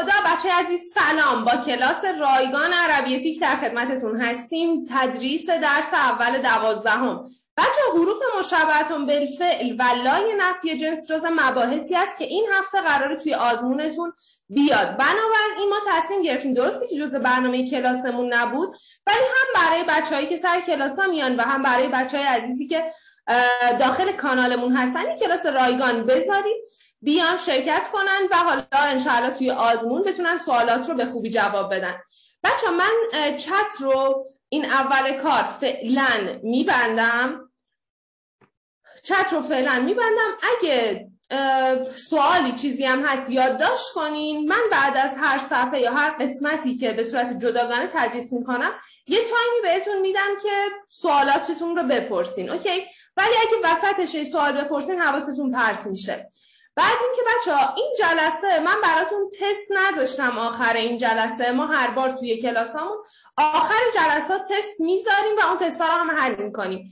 خدا بچه عزیز سلام. با کلاس رایگان عربیتیک در خدمتتون هستیم. تدریس درس اول دوازدهم. بچه حروف مشابهتون بالفعل و لای نفی جنس جز مباحثی است که این هفته قراره توی آزمونتون بیاد. بنابراین ما تصمیم گرفتیم درستی که جز برنامه کلاسمون نبود ولی هم برای بچههایی که سر کلاس ها میان و هم برای بچه های عزیزی که داخل کانالمون هستن کلاس رایگان بذاریم. بیان شرکت کنن و حالا انشاءالله توی آزمون بتونن سوالات رو به خوبی جواب بدن. بچه من چت رو این اول کار فعلا میبندم. چت رو فعلا میبندم. اگه سوالی چیزی هم هست یادداشت کنین. من بعد از هر صفحه یا هر قسمتی که به صورت جداگانه تدریس می‌کنم یه تایمی بهتون میدم که سوالاتتون رو بپرسین اوکی؟ ولی اگه وسطش سوال بپرسین حواستون پرت میشه. بعد اینکه بچه ها این جلسه من براتون تست نذاشتم آخر این جلسه. ما هر بار توی کلاسامون آخر جلسات تست می‌ذاریم و اون تست رو هم حل می‌کنیم.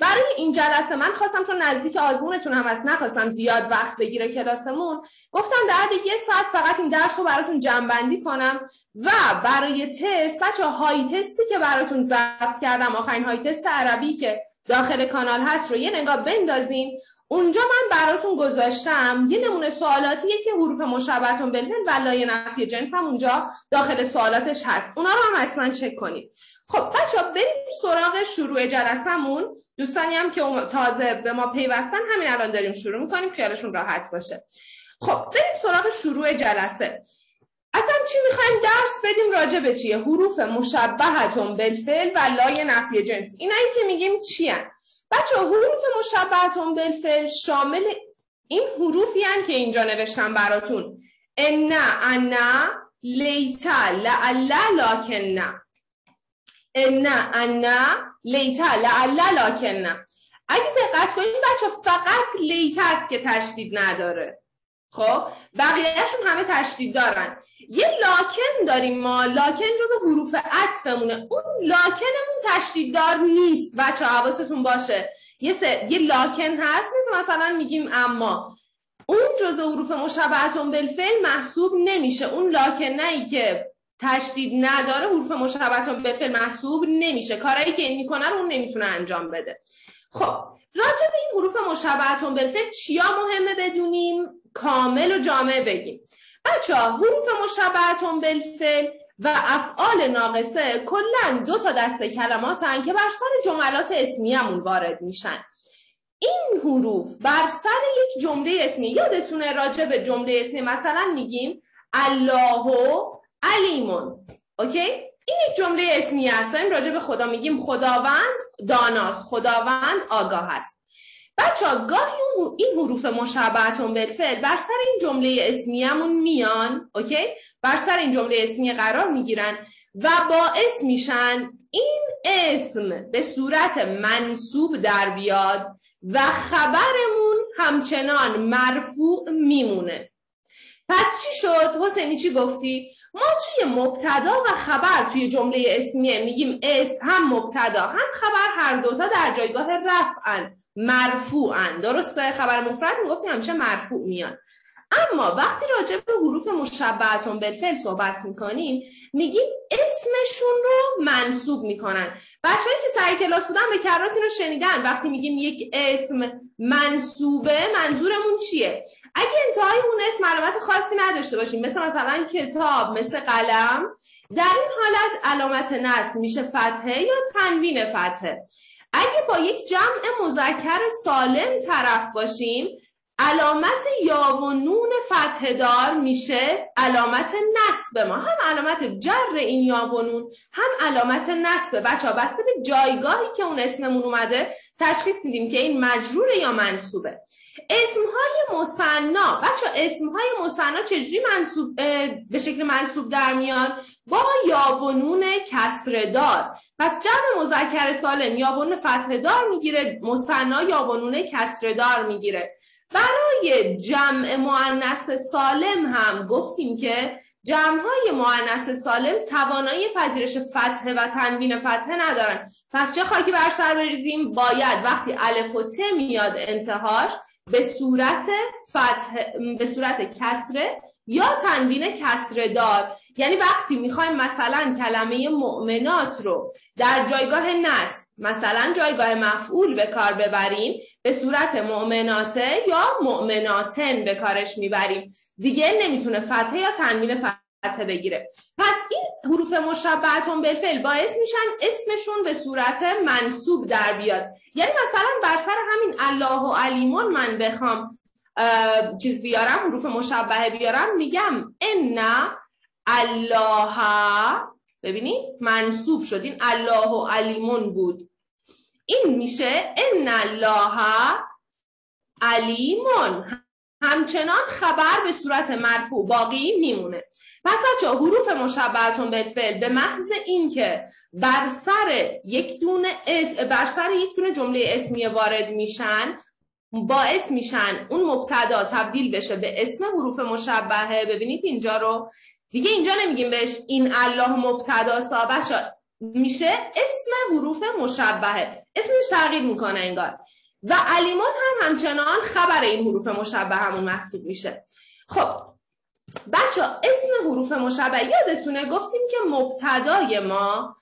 برای این جلسه من خواستم چون نزدیک آزمونتون هم هست نخواستم زیاد وقت بگیره کلاسمون گفتم در یه ساعت فقط این درس رو براتون جنبندی کنم و برای تست بچه های تستی که براتون ضبط کردم آخرین های تست عربی که داخل کانال هست رو یه نگاه بندازین. اونجا من براتون گذاشتم. یه نمونه سوالاتیه که حروف مشابهتون بالفعل و لایه نفی جنس هم اونجا داخل سوالاتش هست. اونا رو هم حتما چک کنید. خب بچه بریم سراغ شروع جلسمون دوستانی هم که تازه به ما پیوستن همین الان داریم شروع می‌کنیم. خیالشون راحت باشه. خب بریم سراغ شروع جلسه. اصلا چی می‌خوایم درس بدیم راجع به چیه؟ حروف مشبهتون بالفعل و لایه نفی جنس. اینایی که میگیم چی بچه حروف مشبهتون بالفعل شامل این حروفی هن که اینجا نوشتم براتون. ان انا لیتا لعلا لاکن ان انا لیتا لعلا لاکن اگه دقت کنید بچه فقط لیتا است که تشدید نداره. خب بقیهشون همه تشدید دارن. یه لاکن داریم ما. لاکن جز حروف عطفمونه. اون لاکنمون تشدید دار نیست. بچه حواستون باشه. یه, یه لاکن هست. مثل مثلا میگیم اما. اون جز حروف مشابهتون بالفعل محسوب نمیشه. اون لاکن ای که تشدید نداره حروف مشابهتون بالفعل محسوب نمیشه. کارایی که این می‌کنه رو اون نمی‌تونه انجام بده. خب راجع به این حروف مشابهتون بالفعل چیا مهمه بدونیم؟ کامل و جامع بگیم. بچه ها حروف مشابهتون بالفعل و افعال ناقصه کلا دو تا دسته کلماتن که بر سر جملات اسمیمون وارد میشن. این حروف بر سر یک جمله اسمی یادتونه راجع به جمله اسمی مثلا میگیم الله علیمون. اوکی؟ این یک جمله اسمی هست. راجع به خدا میگیم خداوند داناست. خداوند آگاه است بچه ها گاهی این حروف مشابهتون بالفعل بر سر این جمله اسمیمون میان اوکی بر سر این جمله اسمی قرار می‌گیرن و باعث میشن این اسم به صورت منصوب در بیاد و خبرمون همچنان مرفوع میمونه پس چی شد؟ حسینی چی گفتی؟ ما توی مبتدا و خبر توی جمله اسمیه میگیم اس هم مبتدا هم خبر هر دوتا در جایگاه رفعن مرفوعن. درسته؟ خبر مفرد می‌گفتیم همیشه مرفوع میان اما وقتی راجع به حروف مشبهتون بالفعل صحبت می‌کنیم میگیم اسمشون رو منصوب می‌کنن. بچه‌ای که سر کلاس بودن به کرات رو شنیدن. وقتی میگیم یک اسم منصوبه منظورمون چیه؟ اگه انتهای اون اسم علامت خاصی نداشته باشیم مثل مثلا کتاب مثل قلم در این حالت علامت نصب میشه فتحه یا تنوین فتحه؟ اگه با یک جمع مذکر سالم طرف باشیم علامت یا و نون فتح دار میشه علامت نصب ما. هم علامت جر این یا و نون هم علامت نصب. بچه ها بسته به جایگاهی که اون اسممون اومده تشخیص میدیم که این مجرور یا منصوبه. اسمهای مصنا بچه اسمهای مصنا چجوری منصوب به شکل منصوب در میان؟ با یا و نون کسر دار پس جمع مذکر سالم یا و نون فتح دار می‌گیره مصنا یا و نون کسر دار می‌گیره. برای جمع معنس سالم هم گفتیم که جمعهای معنس سالم توانایی پذیرش فتحه و تنوین فتحه ندارن. پس چه خاکی بر سر بریزیم؟ باید وقتی الف و ت میاد انتهاش به صورت فتح به صورت کسره یا تنوین کسره دار. یعنی وقتی می‌خوایم مثلا کلمه مؤمنات رو در جایگاه نصب مثلا جایگاه مفعول به کار ببریم به صورت مؤمناته یا مؤمناتن به کارش می‌بریم. دیگه نمی‌تونه فتحه یا تنوین فتحه بگیره. پس این حروف مشبهتون بالفعل باعث میشن اسمشون به صورت منصوب در بیاد. یعنی مثلا بر سر همین الله و علیمون من بخوام چیز بیارم حروف مشبهه بیارم میگم ان الله ببینید منصوب شد. این الله و علیمون بود. این میشه ان الله علیمون. همچنان خبر به صورت مرفوع باقی میمونه. پس بچه حروف مشبهتون بالفعل به محض اینکه بر سر یک دونه اس بر سر یک دونه جمله اسمی وارد میشن باعث میشن اون مبتدا تبدیل بشه به اسم حروف مشبهه. ببینید اینجا رو دیگه اینجا نمیگیم بهش این الله مبتدا سا میشه اسم حروف مشبهه. اسمش تغییر می‌کنه انگار. و علیمان هم همچنان خبر این حروف مشبه همون محسوب میشه. خب بچه اسم حروف مشبه یادتونه گفتیم که مبتدای ما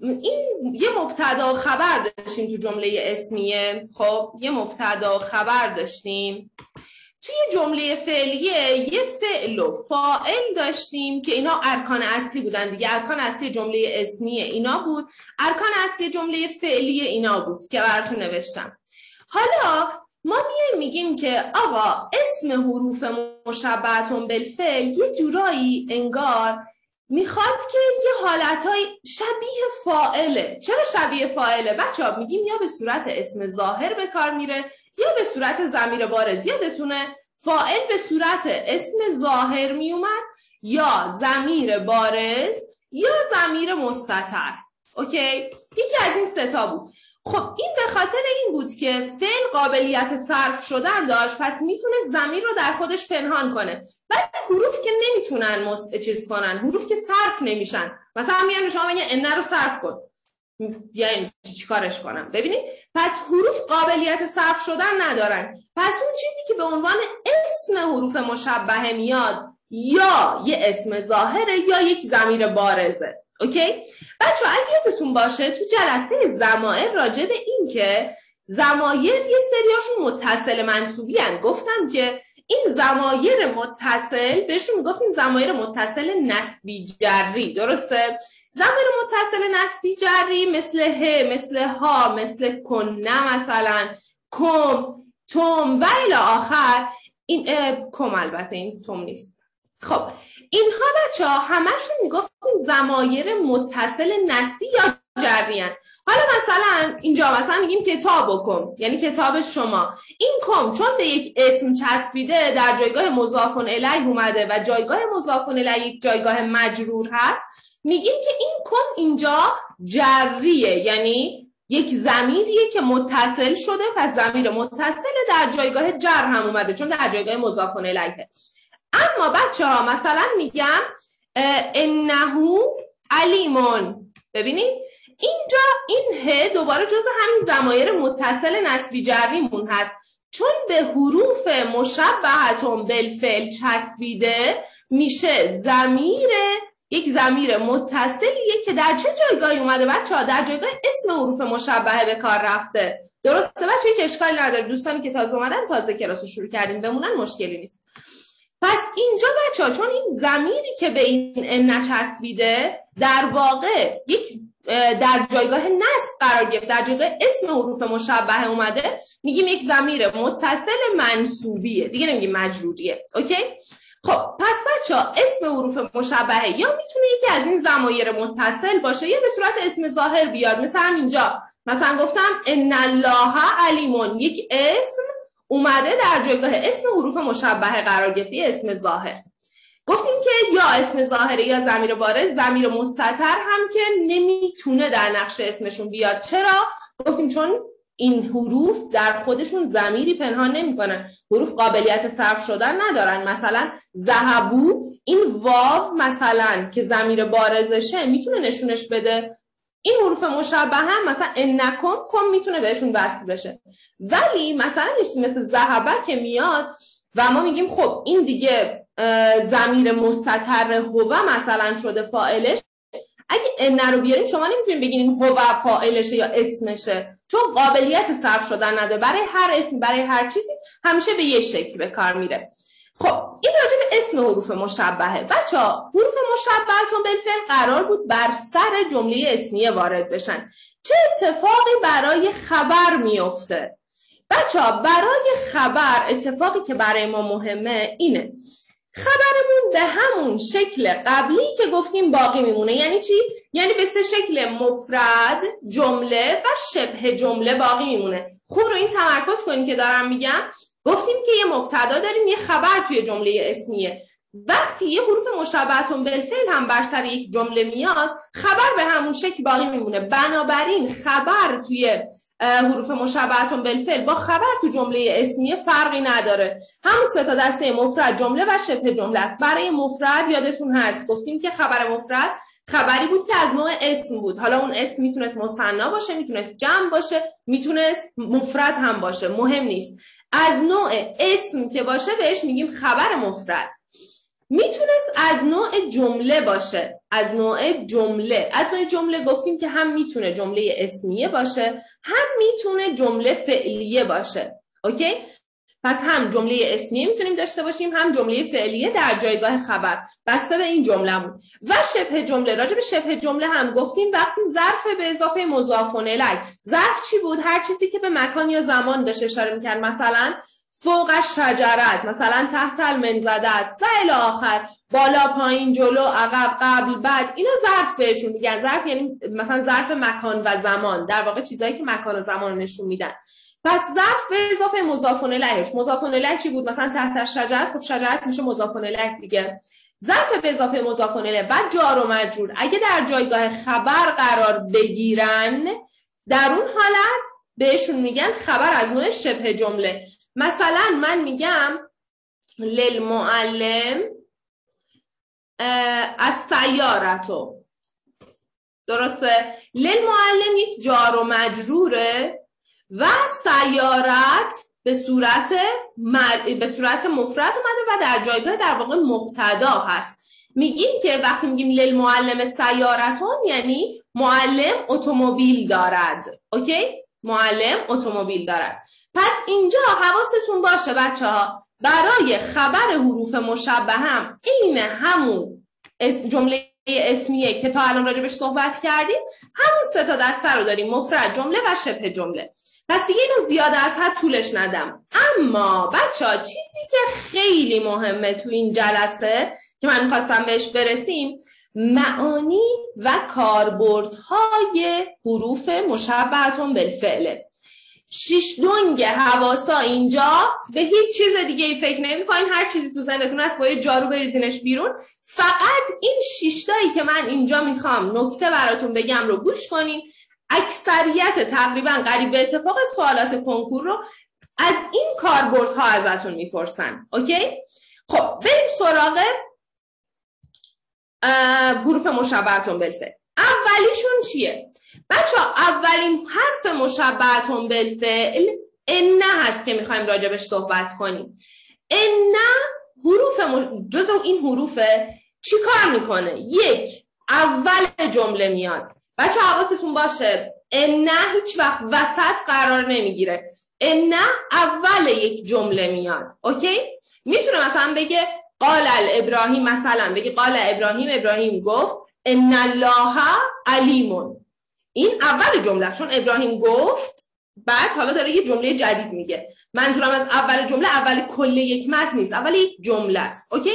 این یه مبتدا خبر داشتیم تو جمله اسمیه. خب یه مبتدا خبر داشتیم. توی جمله فعلیه یه فعل و فائل داشتیم که اینا ارکان اصلی بودن دیگه. ارکان اصلی جمله اسمیه اینا بود. ارکان اصلی جمله فعلی اینا بود که براتون نوشتم. حالا ما میایم میگیم که آقا اسم حروف مشبهتون بالفعل یه جورایی انگار می‌خواد که یه حالتهای شبیه فائله چرا شبیه فائله بچه ها میگیم یا به صورت اسم ظاهر به کار میره یا به صورت زمیر بارز یادتونه فائل به صورت اسم ظاهر میومد یا زمیر بارز یا زمیر مستتر. اوکی؟ یکی از این ستا بود. خب این به خاطر این بود که فعل قابلیت صرف شدن داشت پس می‌تونه زمین رو در خودش پنهان کنه. ولی حروف که نمی‌تونن مس... چیز کنن حروف که صرف نمیشن. مثلا میگن شما میگن ان رو صرف کن. چی کارش کنم. ببینید؟ پس حروف قابلیت صرف شدن ندارن. پس اون چیزی که به عنوان اسم حروف مشبهه میاد یا یه اسم ظاهره یا یک زمیر بارزه. اوکی؟ بچه اگه یادتون باشه تو جلسه زمائر راجع به این که زمایر یه سریاشون متصل منصوبی هن. گفتم که این زمایر متصل بهشون می‌گفتیم زمایر متصل نسبی جری. درسته؟ زمایر متصل نسبی جری مثل ه مثل ها مثل کنه مثلا کم توم و الی آخر. این کم البته این توم نیست. خب اینها بچه ها همشون می‌گفتیم زمایر متصل نسبی یا جریان حالا مثلا اینجا مثلا میگیم کتاب کن یعنی کتاب شما. این کم چون به یک اسم چسبیده در جایگاه مضاف الیه اومده و جایگاه مضاف الیه یک جایگاه مجرور هست میگیم که این کم اینجا جریه یعنی یک زمیریه که متصل شده پس زمیر متصل در جایگاه جر هم اومده چون در جایگاه مضاف الیه. اما بچه ها مثلا میگم انهو علیمون. ببینید اینجا این ه دوباره جز همین زمایر متصل نسبی جریمون هست. چون به حروف مشبهتون بالفعل چسبیده میشه زمیر یک زمیر متصلیه که در چه جایگاهی اومده بچه ها؟ در جایگاه اسم حروف مشبهه به کار رفته. درسته بچه هیچ اشکالی نداره. دوستانی که تازه اومدن تازه کلاس رو شروع کردیم. بمونن مشکلی نیست. پس اینجا بچه ها چون این زمیری که به این نچسبیده در واقع یک در جایگاه نصب قرار گرفت در جایگاه اسم حروف مشبهه اومده میگیم یک زمیر متصل منصوبیه دیگه نمیگیم مجروریه اوکی؟ خب پس بچه ها اسم حروف مشبهه یا می‌تونه یکی از این زمایر متصل باشه یا به صورت اسم ظاهر بیاد مثلا اینجا مثلا گفتم ان الله علیمون. یک اسم اومده در جایگاه اسم حروف مشبهه قرار گرفته اسم ظاهر. گفتیم که یا اسم ظاهره یا زمیر بارز زمیر مستتر هم که نمی‌تونه در نقش اسمشون بیاد. چرا؟ گفتیم چون این حروف در خودشون زمیری پنهان نمی‌کنن. حروف قابلیت صرف شدن ندارن. مثلا ذهبو این واو مثلا که زمیر بارزشه می‌تونه نشونش بده. این حروف مشبه هم مثلا انکم کم می‌تونه بهشون وصل بشه. ولی مثلا مثل زهبه که میاد و ما میگیم خب این دیگه زمیر مستطر هو مثلا شده فائلش اگه ان رو بیاریم شما نمی‌تونید بگین هو فاعلشه یا اسمشه. چون قابلیت صرف شدن نداره. برای هر اسم برای هر چیزی همیشه به یه شکل به کار میره. خب این راجع به اسم حروف مشبهه. بچه ها حروف مشبهتون بالفعل قرار بود بر سر جمله اسمیه وارد بشن. چه اتفاقی برای خبر میفته بچه ها برای خبر اتفاقی که برای ما مهمه اینه. خبرمون به همون شکل قبلی که گفتیم باقی میمونه. یعنی چی؟ یعنی به سه شکل مفرد، جمله و شبه جمله باقی میمونه. خوب رو این تمرکز کنیم که دارم میگم. گفتیم که یه مبتدا داریم یه خبر توی جمله اسمیه. وقتی یه حروف مشابهتون بالفعل هم بر سر یک جمله میاد خبر به همون شکل باقی میمونه. بنابراین خبر توی حروف مشابهتون بالفعل با خبر تو جمله اسمیه فرقی نداره. همون سه تا دسته مفرد جمله و شبه جمله است. برای مفرد یادتون هست. گفتیم که خبر مفرد خبری بود که از نوع اسم بود. حالا اون اسم می‌تونست مصنا باشه می‌تونست جمع باشه می‌تونست مفرد هم باشه. مهم نیست. از نوع اسم که باشه بهش میگیم خبر مفرد. می‌تونست از نوع جمله باشه. از نوع جمله. از نوع جمله گفتیم که هم می‌تونه جمله اسمیه باشه هم می‌تونه جمله فعلیه باشه. اوکی؟ پس هم جمله اسمیه می‌تونیم داشته باشیم هم جمله فعلیه در جایگاه خبر. بسته به این جملهمون. و شبه جمله راجع به شبه جمله هم گفتیم وقتی ظرف به اضافه مضاف الیه ظرف چی بود؟ هر چیزی که به مکان یا زمان داشته اشاره می‌کرد. مثلا فوق شجرت مثلا تحت المنزدت. و الی آخر بالا پایین جلو عقب قبل بعد. اینا ظرف بهشون میگن. ظرف یعنی مثلا ظرف مکان و زمان. در واقع چیزایی که مکان و زمان نشون میدن. پس ظرف به اضافه مضاف الیهش مضاف الیه چی بود؟ مثلا تحت شجرت خب شجرت میشه مضاف الیه دیگه. ظرف به اضافه مضاف الیه بعد جار و مجرور. اگه در جایگاه خبر قرار بگیرن در اون حالت بهشون میگن خبر از نوع شبه جمله. مثلا من میگم للمعلم از سیارتو. درسته؟ للمعلم یک جار و مجروره. و سیارت به صورت به صورت مفرد اومده و در جایگاه در واقع مبتدا هست. میگیم که وقتی میگیم للمعلم سیارتون یعنی معلم اتومبیل دارد. اوکی؟ معلم اتومبیل دارد. پس اینجا حواستون باشه بچه ها برای خبر حروف مشبه هم این همون جمله اسمیه که تا الان راجبش صحبت کردیم همون سه تا دسته رو داریم. مفرد جمله و شبه جمله. پس دیگه اینو زیاده از حد طولش ندم. اما بچه ها چیزی که خیلی مهمه تو این جلسه که من خواستم بهش برسیم معانی و کاربردهای حروف مشبهتون بالفعله شیش دونگ حواسا اینجا. به هیچ چیز دیگه ای فکر نمی کنین هر چیزی تو ذهنتون هست با یه جارو بریزینش بیرون. فقط این شیشتایی که من اینجا می‌خوام نکته براتون بگم رو گوش کنین. اکثریت تقریبا قریب به اتفاق سوالات کنکور رو از این کاربردها ازتون می‌پرسن. اوکی؟ خب بریم سراغ حروف مشابهتون بالفعل. اولیشون چیه؟ بچه اولین حرف مشبهتون بالفعل ان هست که می‌خوایم راجبش صحبت کنیم. ان حروف جز این حروفه چی کار می‌کنه؟ یک اول جمله میاد. بچه حواستون باشه. ان هیچ وقت وسط قرار نمی‌گیره. ان اول یک جمله میاد. اوکی؟ می‌تونه مثلا بگه قال ابراهیم مثلا. بگه قال ابراهیم ابراهیم گفت ان الله علیمون این اول جمله چون ابراهیم گفت بعد حالا داره یه جمله جدید میگه. منظورم از اول جمله اول کل یک متن نیست. اول یک جمله است. OK؟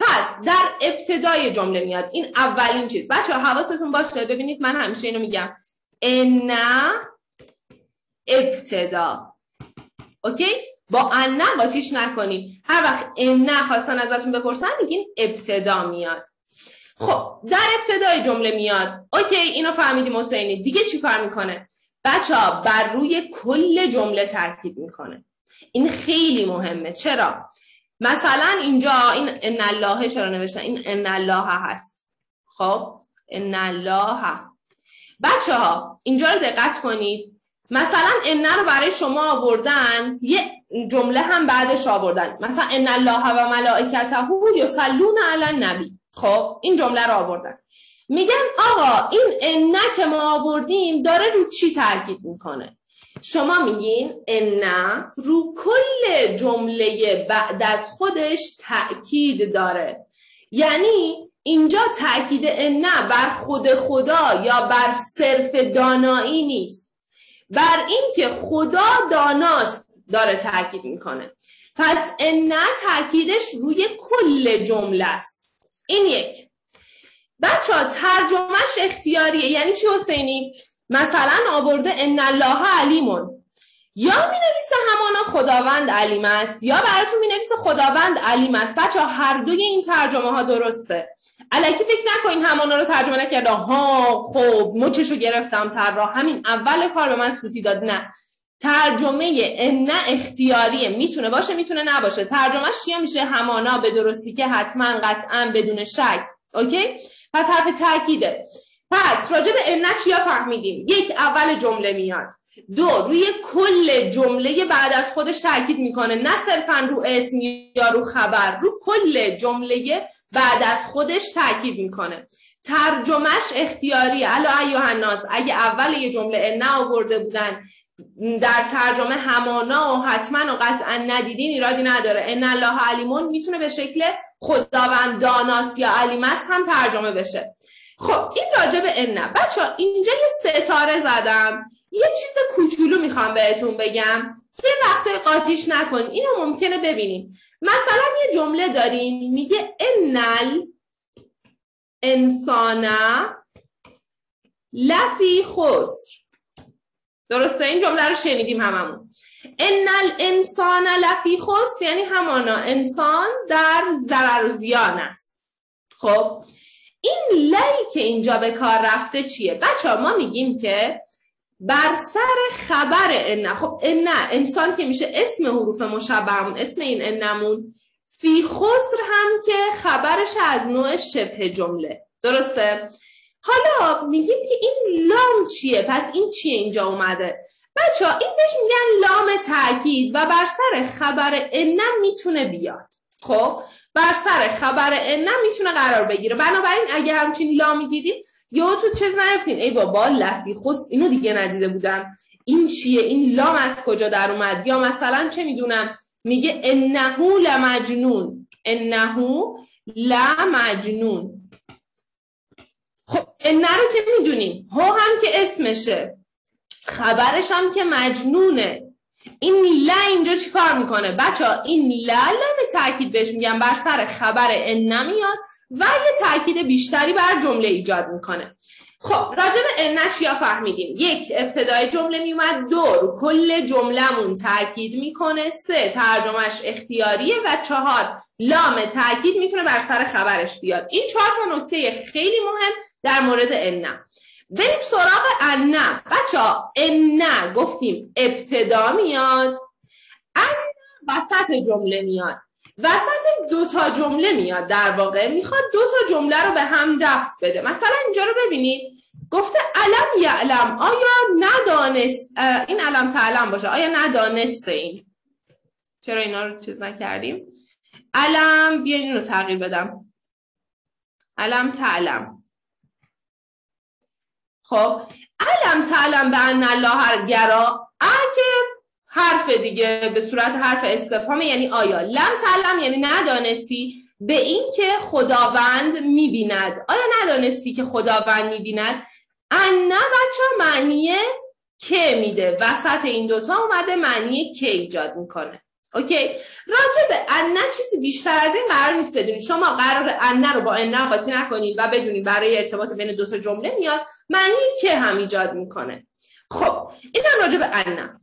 پس در ابتدای جمله میاد. این اولین چیز. بچه حواستون باشه. ببینید من همیشه اینو میگم. ان ابتدا. OK؟ با ان قاطیش نکنید. هر وقت ان خواستن ازتون بپرسن میگین ابتدا میاد. خب در ابتدای جمله میاد. OK اینو فهمیدیم حسینی. دیگه چی کار می‌کنه؟ بچه ها بر روی کل جمله تاکید می‌کنه. این خیلی مهمه. چرا؟ مثلا اینجا این ان الله چرا نوشتن این ان الله هست. خب ان الله بچه ها اینجا رو دقت کنید. مثلا ان رو برای شما آوردن یه جمله هم بعدش آوردن. مثلا ان الله و ملائکته یصلون علی النبی. خب این جمله رو آوردن. میگن آقا این ان که ما آوردیم داره رو چی تاکید می‌کنه؟ شما میگین ان رو کل جمله بعد از خودش تاکید داره. یعنی اینجا تاکید ان بر خود خدا یا بر صرف دانایی نیست. بر اینکه خدا داناست داره تاکید می‌کنه. پس ان تاکیدش روی کل جمله است. این یک. بچه ها ترجمهش اختیاریه. یعنی چی حسینی؟ مثلا آورده ان الله علیمون. یا می نویسه همانا خداوند علیم است یا براتون می نویسه خداوند علیم است. بچه هر دوی این ترجمه ها درسته. علکی فکر نکنین همانا رو ترجمه نکرده. ها خب مچشو گرفتم تر را همین اول کار به من سوتی داد. نه. ترجمه ان اختیاریه. می‌تونه باشه می‌تونه نباشه. ترجمهش چیه میشه؟ همانا به درستی که حتما قطعا بدون شک. اوکی؟ پس حرف تاکیده پس راجع به ان چیا فهمیدیم؟ یک اول جمله میاد. دو روی کل جمله بعد از خودش تاکید می‌کنه. نه صرفا رو اسم یا رو خبر رو کل جمله بعد از خودش تاکید می‌کنه. ترجمهش اختیاری الا ایوه الناس اگه اول یه جمله ان آورده بودن در ترجمه همانا و حتما و قطعا ندیدین ایرادی نداره. ان الله علیمون می‌تونه به شکل خداوند داناس یا علیم است هم ترجمه بشه. خب این راجع به ان بچه اینجا یه ستاره زدم. یه چیز کوچولو می‌خوام بهتون بگم. یه وقت قاطیش نکنین اینو ممکنه ببینیم. مثلا یه جمله داریم. میگه انل انسانه لفی خسر. درسته؟ این جمله رو شنیدیم هممون. انل انسان لفی خسر یعنی همانا. انسان در ضرر و زیان است. خب؟ این لی که اینجا به کار رفته چیه؟ بچه ما میگیم که بر سر خبر ان خب ان انسان که میشه اسم حروف مشبهمون اسم این انمون فی خسر هم که خبرش از نوع شبه جمله. درسته؟ حالا میگیم که این لام چیه؟ پس این چیه اینجا اومده؟ بچه ها این بهش میگن لام تاکید و بر سر خبر انم می‌تونه بیاد. خب بر سر خبر انم می‌تونه قرار بگیره. بنابراین اگه همچین لامی دیدید یا تو چه نیفتین. ای بابا لفی خست اینو دیگه ندیده بودم. این چیه؟ این لام از کجا در اومد؟ یا مثلا چه می‌دونم؟ میگه انهو لمجنون. انهو لمجنون. خب انه رو که می‌دونیم. هو هم که اسمشه. خبرش هم که مجنونه. این ل اینجا چی کار می‌کنه؟ بچه این ل لام تاکید بهش میگم بر سر خبر ان نمیاد و یه تاکید بیشتری بر جمله ایجاد می‌کنه. خب راجع به ان چیا فهمیدیم. یک ابتدای جمله میومد. دو کل جملهمون تاکید می‌کنه. سه ترجمهش اختیاریه. و چهار لام تاکید می‌تونه بر سر خبرش بیاد. این چهار تا نکته خیلی مهم در مورد ان بریم سراغ ان بچه ها ان گفتیم ابتدا میاد ان وسط جمله میاد. وسط دو تا جمله میاد در واقع. می‌خواد دو تا جمله رو به هم ربط بده. مثلا اینجا رو ببینید. گفته علم یعلم. آیا ندانست این علم تعلم باشه. آیا ندانسته این؟ چرا اینا رو چیز نکردیم؟ علم بیاین این رو تغییر بدم. علم تعلم. خب علم تعلم به ان الله گرا اگه حرف دیگه به صورت حرف استفهام یعنی آیا لم تعلم یعنی ندانستی به این که خداوند می‌بیند. آیا ندانستی که خداوند می‌بیند؟ ان بچه معنی که میده. وسط این دوتا اومده معنی که ایجاد می‌کنه. اوکی؟ راجع به ان چیزی بیشتر از این قرار نیست بدونید. شما قرار ان رو با ان قاطی نکنید و بدونید برای ارتباط بین دو تا جمله میاد. معنی که هم ایجاد می‌کنه. خب این هم راجع به ان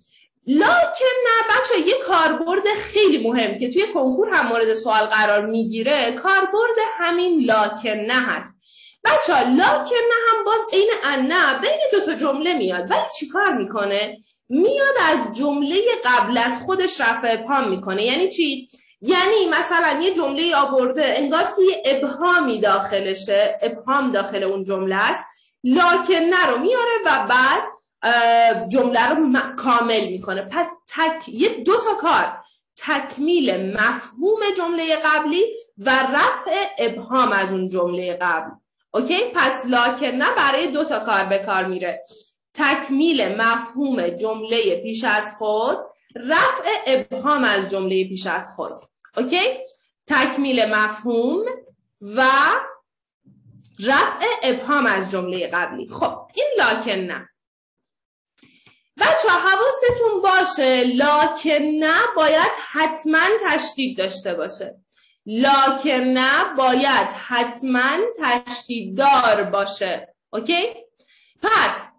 لاکن نه بچه یه کاربرد خیلی مهم که توی کنکور هم مورد سوال قرار می‌گیره. کاربرد همین لاکن نه هست. بچه لاکن نه هم باز عین ان بین دو تا جمله میاد. ولی چیکار می‌کنه؟ میاد از جمله قبل از خودش رفع ابهام می‌کنه. یعنی چی؟ یعنی مثلا یه جمله آورده انگار که یه ابهامی داخلشه ابهام داخل اون جمله است لاکنه رو میاره و بعد جمله رو کامل می‌کنه. پس تک یه دو تا کار تکمیل مفهوم جمله قبلی و رفع ابهام از اون جمله قبل. اوکی؟ پس لاکنه برای دو تا کار به کار میره. تکمیل مفهوم جمله پیش از خود رفع ابهام از جمله پیش از خود. اوکی؟ تکمیل مفهوم و رفع ابهام از جمله قبلی. خب این لاکن نه. بچه حواستون باشه لاکن نه باید حتما تشدید داشته باشه. لاکن نه باید حتما تشدید دار باشه. اوکی؟ پس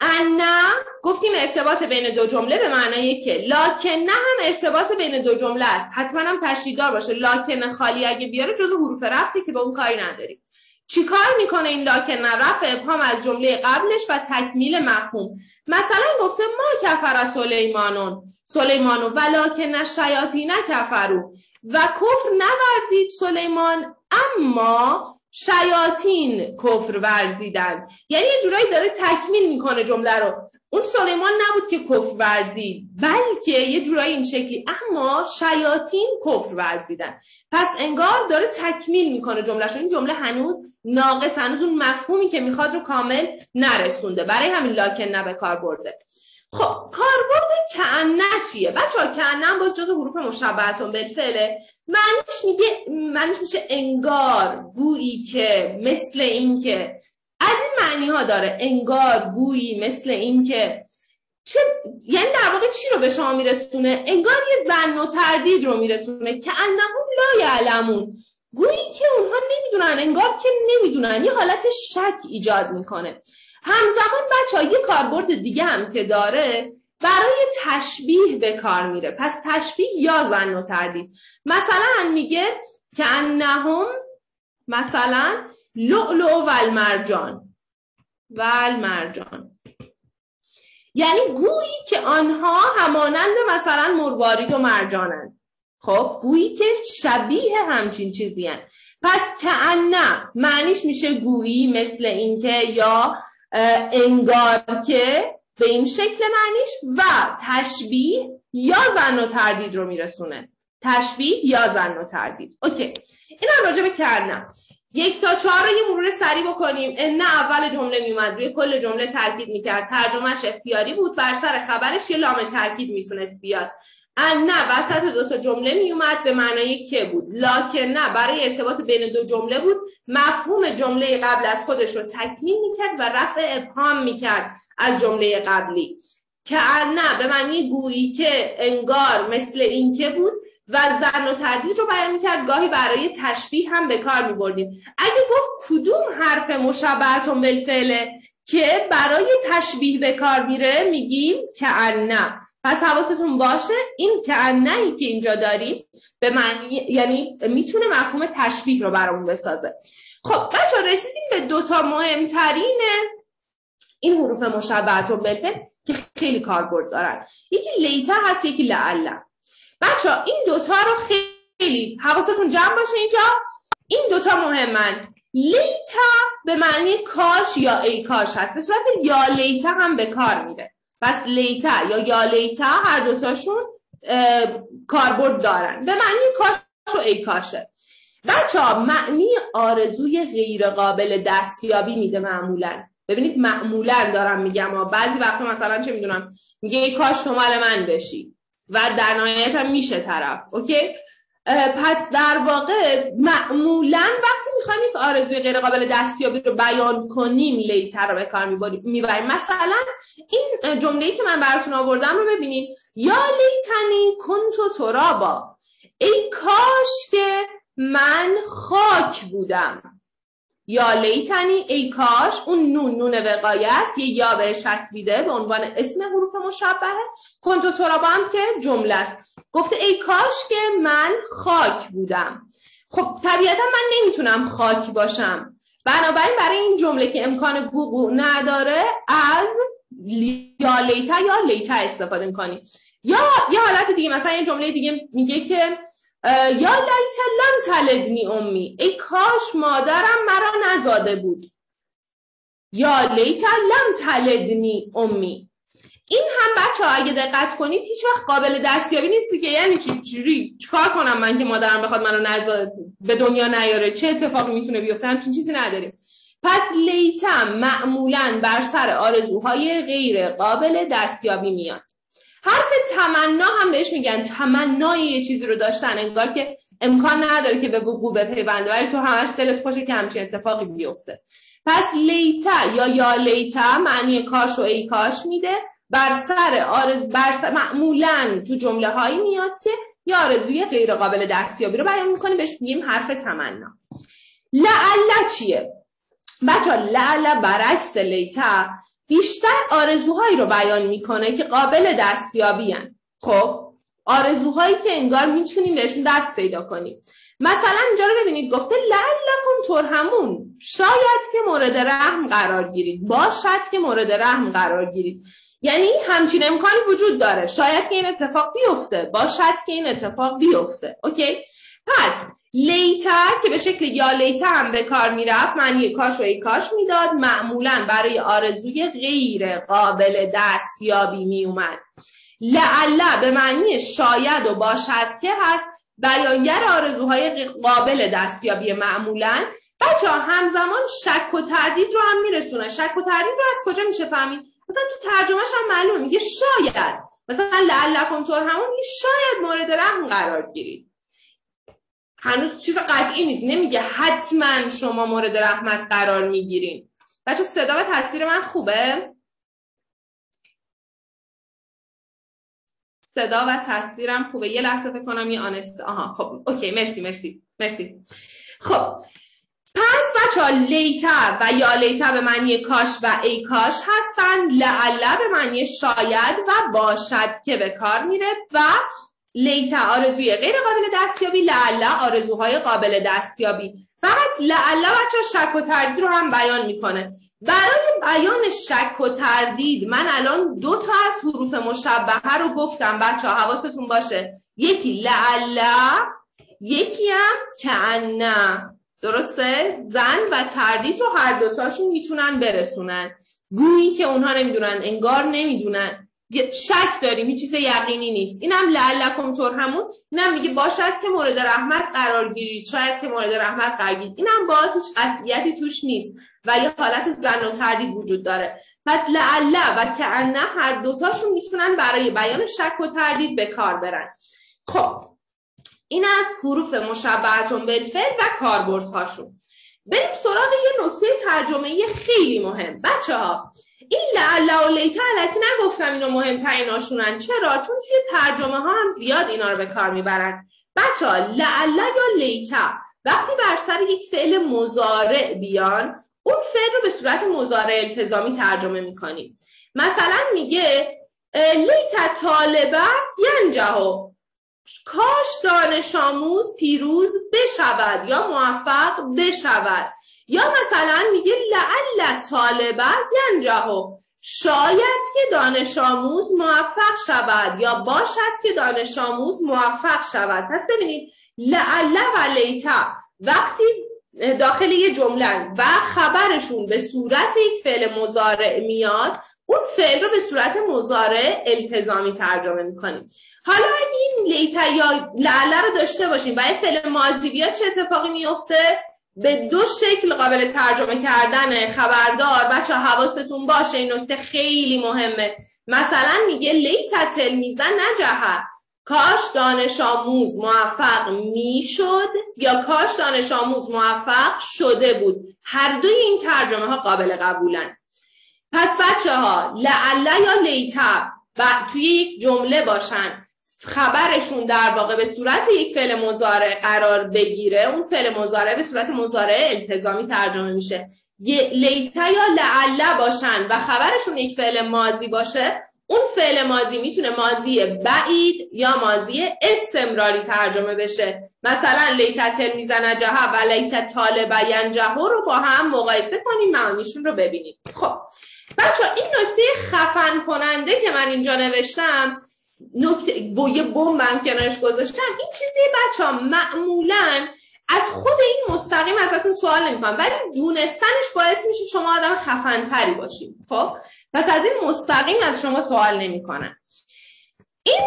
انا گفتیم ارتباط بین دو جمله به معنای که لاکن نه هم ارتباط بین دو جمله است. حتما هم تشدیددار باشه. لاکن خالی اگه بیاره جزو حروف ربطی که به اون کاری نداریم. چیکار می‌کنه این لاکن رفع ابهام از جمله قبلش و تکمیل مفهوم. مثلا گفته ما کفر سلیمانون. سلیمانو و لاکن شیاطین کفرو و کفر نورزید سلیمان اما شیاطین کفر ورزیدن. یعنی یه جورایی داره تکمیل می‌کنه جمله رو. اون سلیمان نبود که کفر ورزید بلکه یه جورایی این شکلی. اما شیاطین کفر ورزیدن. پس انگار داره تکمیل می‌کنه جملهشون این جمله هنوز ناقص هنوز اون مفهومی که می‌خواد رو کامل نرسونده. برای همین لاکن نه به کار برده. خب کاربرد کعنه چیه؟ بچه ها کعنه باز جز حروف مشبهتون بالفعله معنیش میگه معنیش میشه انگار گویی که مثل اینکه از این معنی ها داره انگار گویی مثل اینکه چه یعنی در واقع چی رو به شما میرسونه؟ انگار یه زن و تردید رو میرسونه. که انهم لا یعلمون. گویی که اونها نمی‌دونن انگار که نمی‌دونن. یه حالت شک ایجاد می‌کنه. همزمان بچه ها یه کاربرد دیگه هم که داره برای تشبیه به کار میره. پس تشبیه یا زن و تردید. مثلا میگه که انهم مثلا لؤلؤ و المرجان. و المرجان. یعنی گویی که آنها همانند مثلا مروارید و مرجانند. خب گویی که شبیه همچین چیزی هن. پس که معنیش میشه گویی مثل اینکه یا انگار که به این شکل معنیش و تشبیه یا زن و تردید رو میرسونه. تشبیه یا زن و تردید. اوکی. این هم راجع به کردن یک تا چهار رو یه مرور سریع بکنیم. ان اول جمله میومد. روی کل جمله تاکید می‌کرد. ترجمهش اختیاری بود. بر سر خبرش یه لام تاکید می‌تونست بیاد. نه وسط دو تا جمله میومد به معنای که بود. لاکن نه برای ارتباط بین دو جمله بود. مفهوم جمله قبل از خودش رو تکمیل می‌کرد و رفع ابهام می‌کرد از جمله قبلی. که نه به معنی گویی که انگار مثل اینکه بود و زن و تردید رو بیان می‌کرد. گاهی برای تشبیه هم به کار میبردیم. اگه گفت کدوم حرف مشابهتون بالفعله که برای تشبیه به کار میره میگیم که نه. پس حواستون باشه این که ای که اینجا داریم به معنی یعنی می‌تونه مفهوم تشبیه رو برامون بسازه. خب بچه رسیدیم به دوتا مهمترین این حروف مشبهت و که خیلی کاربرد دارن. یکی لیتا هست یکی لعله بچه این دوتا رو خیلی حواستون جمع باشه اینجا. این دوتا مهمن. لیتا به معنی کاش یا ای کاش هست. به صورت یا لیتا هم به کار میره. پس لیتا یا یا لیتا هر دوتاشون کاربرد دارن. به معنی کاش و ای کاشه. بچه ها معنی آرزوی غیر قابل دستیابی میده معمولا. ببینید معمولا دارم میگم ها. بعضی وقتا مثلا چه می‌دونم میگه ای کاش تو مال من بشی. و در نهایت هم میشه طرف. اوکی؟ پس در واقع معمولا وقتی می‌خوایم یک آرزوی غیر قابل دستیابی رو بیان کنیم لیتر رو به کار می‌بریم مثلا این جمله که من براتون آوردم رو ببینید. یا لیتنی کنتو ترابا. ای کاش که من خاک بودم. یا لیتنی ای کاش اون نون نون وقایه است. یه یا به چسبیده به عنوان اسم حروف مشابهه کنتو ترابا هم که جمله است. گفته ای کاش که من خاک بودم. خب طبیعتا من نمی‌تونم خاک باشم. بنابراین برای این جمله که امکان وقوع نداره از یا لیتا یا لیتا استفاده می‌کنیم یا یه حالت دیگه مثلا یه جمله دیگه میگه که یا لیتا لم تلدنی امی. ای کاش مادرم مرا نزاده بود. یا لیتا لم تلدنی امی. این هم بچه ها اگه دقت کنید هیچ وقت قابل دستیابی نیست که یعنی چجوری؟ چیکار کنم من که مادرم بخواد منو نزا به دنیا نیاره؟ چه اتفاقی می‌تونه بیفته؟ همچین چیزی نداریم. پس لیتا معمولا بر سر آرزوهای غیر قابل دستیابی میاد. حرف تمنا هم بهش میگن. تمنای یه چیزی رو داشتن انگار که امکان نداره که به وقوع بپیونده. ولی تو همش دلت خوشه که همچین اتفاقی بیفته. پس لیتا یا یا لیتا معنی کاش و ای کاش میده. بر سر آرز بر سر معمولا تو جمله هایی میاد که یا آرزوی غیر قابل دستیابی رو بیان می‌کنیم بهش میگیم حرف تمنا. لعل چیه؟ بچه لعل برعکس لیتا. بیشتر آرزوهایی رو بیان می‌کنه که قابل دستیابی هن. خب آرزوهایی که انگار می‌تونیم بهشون دست پیدا کنیم. مثلا اینجا رو ببینید گفته لعلکم ترهمون شاید که مورد رحم قرار گیرید. باشد که مورد رحم قرار گیرید. یعنی همچین امکانی وجود داره. شاید که این اتفاق بیفته. باشد که این اتفاق بیفته. اوکی؟ پس لیتا که به شکل یا لیتا هم به کار می‌رفت معنی کاش و ای کاش می‌داد. معمولا برای آرزوی غیر قابل دستیابی میومد لعله به معنی شاید و باشد که هست بیانگر آرزوهای قابل دستیابی معمولا. بچه ها همزمان شک و تردید رو هم میرسونه شک و تردید رو از کجا میشه فهمید؟ مثلا تو ترجمهش هم معلومه میگه شاید. مثلا لعلکم طور همون شاید مورد رحم قرار گیرید. هنوز چیز قطعی نیست. نمیگه حتما شما مورد رحمت قرار می‌گیرین. بچه صدا و تصویر من خوبه؟ صدا و تصویرم خوبه. یه لحظه فکر کنم یه آنست آها خب اوکی مرسی مرسی مرسی. خب پس بچه لیتا و یا لیتا به معنی کاش و ای کاش هستن. لعله به معنی شاید و باشد که به کار میره و لیتا آرزوی غیر قابل دستیابی لعله آرزوهای قابل دستیابی. فقط لعله بچه شک و تردید رو هم بیان می‌کنه. برای بیان شک و تردید من الان دو تا از حروف مشبهه رو گفتم. بچه ها حواستون باشه. یکی لعله یکی هم کعنا درسته؟ زن و تردید رو هر دوتاشون می‌تونن برسونن. گویی که اونها نمی‌دونن انگار نمی‌دونن. شک داریم این چیز یقینی نیست. اینم لعلکم همون اینم میگه باشد که مورد رحمت قرار گیرید. شاید که مورد رحمت قرار گیرید. اینم باز هیچ قطعیتی توش نیست و یه حالت زن و تردید وجود داره. پس لعله و کعنه هر دوتاشون می‌تونن برای بیان شک و تردید به کار برن. خب این از حروف مشبهتون بالفعل و کاربردهاشون. بریم سراغ یه نکته ترجمه خیلی مهم. بچه ها این لعله و لیتا علکی نگفتم اینو مهمتریناشونن چرا؟ چون توی ترجمه ها هم زیاد اینا رو به کار می‌برن. بچه ها لعله یا لیتا؟ وقتی بر سر یک فعل مزارع بیان اون فعل رو به صورت مزارع التزامی ترجمه می‌کنیم مثلا میگه لیتا طالبه ینجهو. کاش دانش آموز پیروز بشود یا موفق بشود. یا مثلا میگه لعل طالبه ینجهو شاید که دانش آموز موفق شود یا باشد که دانش آموز موفق شود. پس ببینید لعل و لیتا وقتی داخل یه جمله و خبرشون به صورت یک فعل مزارع میاد اون فعل رو به صورت مزارع التزامی ترجمه می‌کنیم. حالا اگه این لیتا یا لعله رو داشته باشیم برای فعل ماضی بیاد چه اتفاقی میفته به دو شکل قابل ترجمه کردن خبردار. بچه حواستون باشه این نکته خیلی مهمه. مثلا میگه لیتا تلمیزن نجهه کاش دانش آموز موفق می‌شد یا کاش دانش آموز موفق شده بود. هر دوی این ترجمه ها قابل قبولن. پس بچه ها لعله یا لیتا و توی یک جمله باشن. خبرشون در واقع به صورت یک فعل مزارع قرار بگیره اون فعل مزارع به صورت مزارع التزامی ترجمه میشه. لیتا یا لعله باشن و خبرشون یک فعل مازی باشه اون فعل مازی می‌تونه مازی بعید یا مازی استمراری ترجمه بشه. مثلا لیت می‌زنه جهه و لیت طالب ینجهه رو با هم مقایسه کنیم معانیشون رو ببینیم. خب. بچه این نکته خفن کننده که من اینجا نوشتم نکته با یه بمبم کنارش گذاشتم. این چیزی بچه ها معمولا از خود این مستقیم ازتون سوال نمی‌کنم ولی دونستنش باعث میشه شما آدم خفنتری باشید خب؟ پس از این مستقیم از شما سوال نمی‌کنن این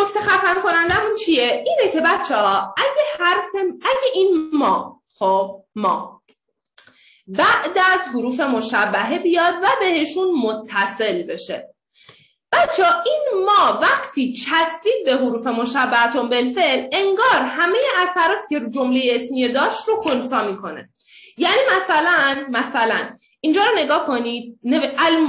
نکته خفن کنندمون چیه؟ اینه که بچه ها اگه حرف اگه این ما خب ما بعد از حروف مشبهه بیاد و بهشون متصل بشه. بچه این ما وقتی چسبید به حروف مشبهتون بالفعل انگار همه اثراتی که رو جمله اسمیه داشت رو خونسا می‌کنه. یعنی مثلا مثلا اینجا رو نگاه کنید.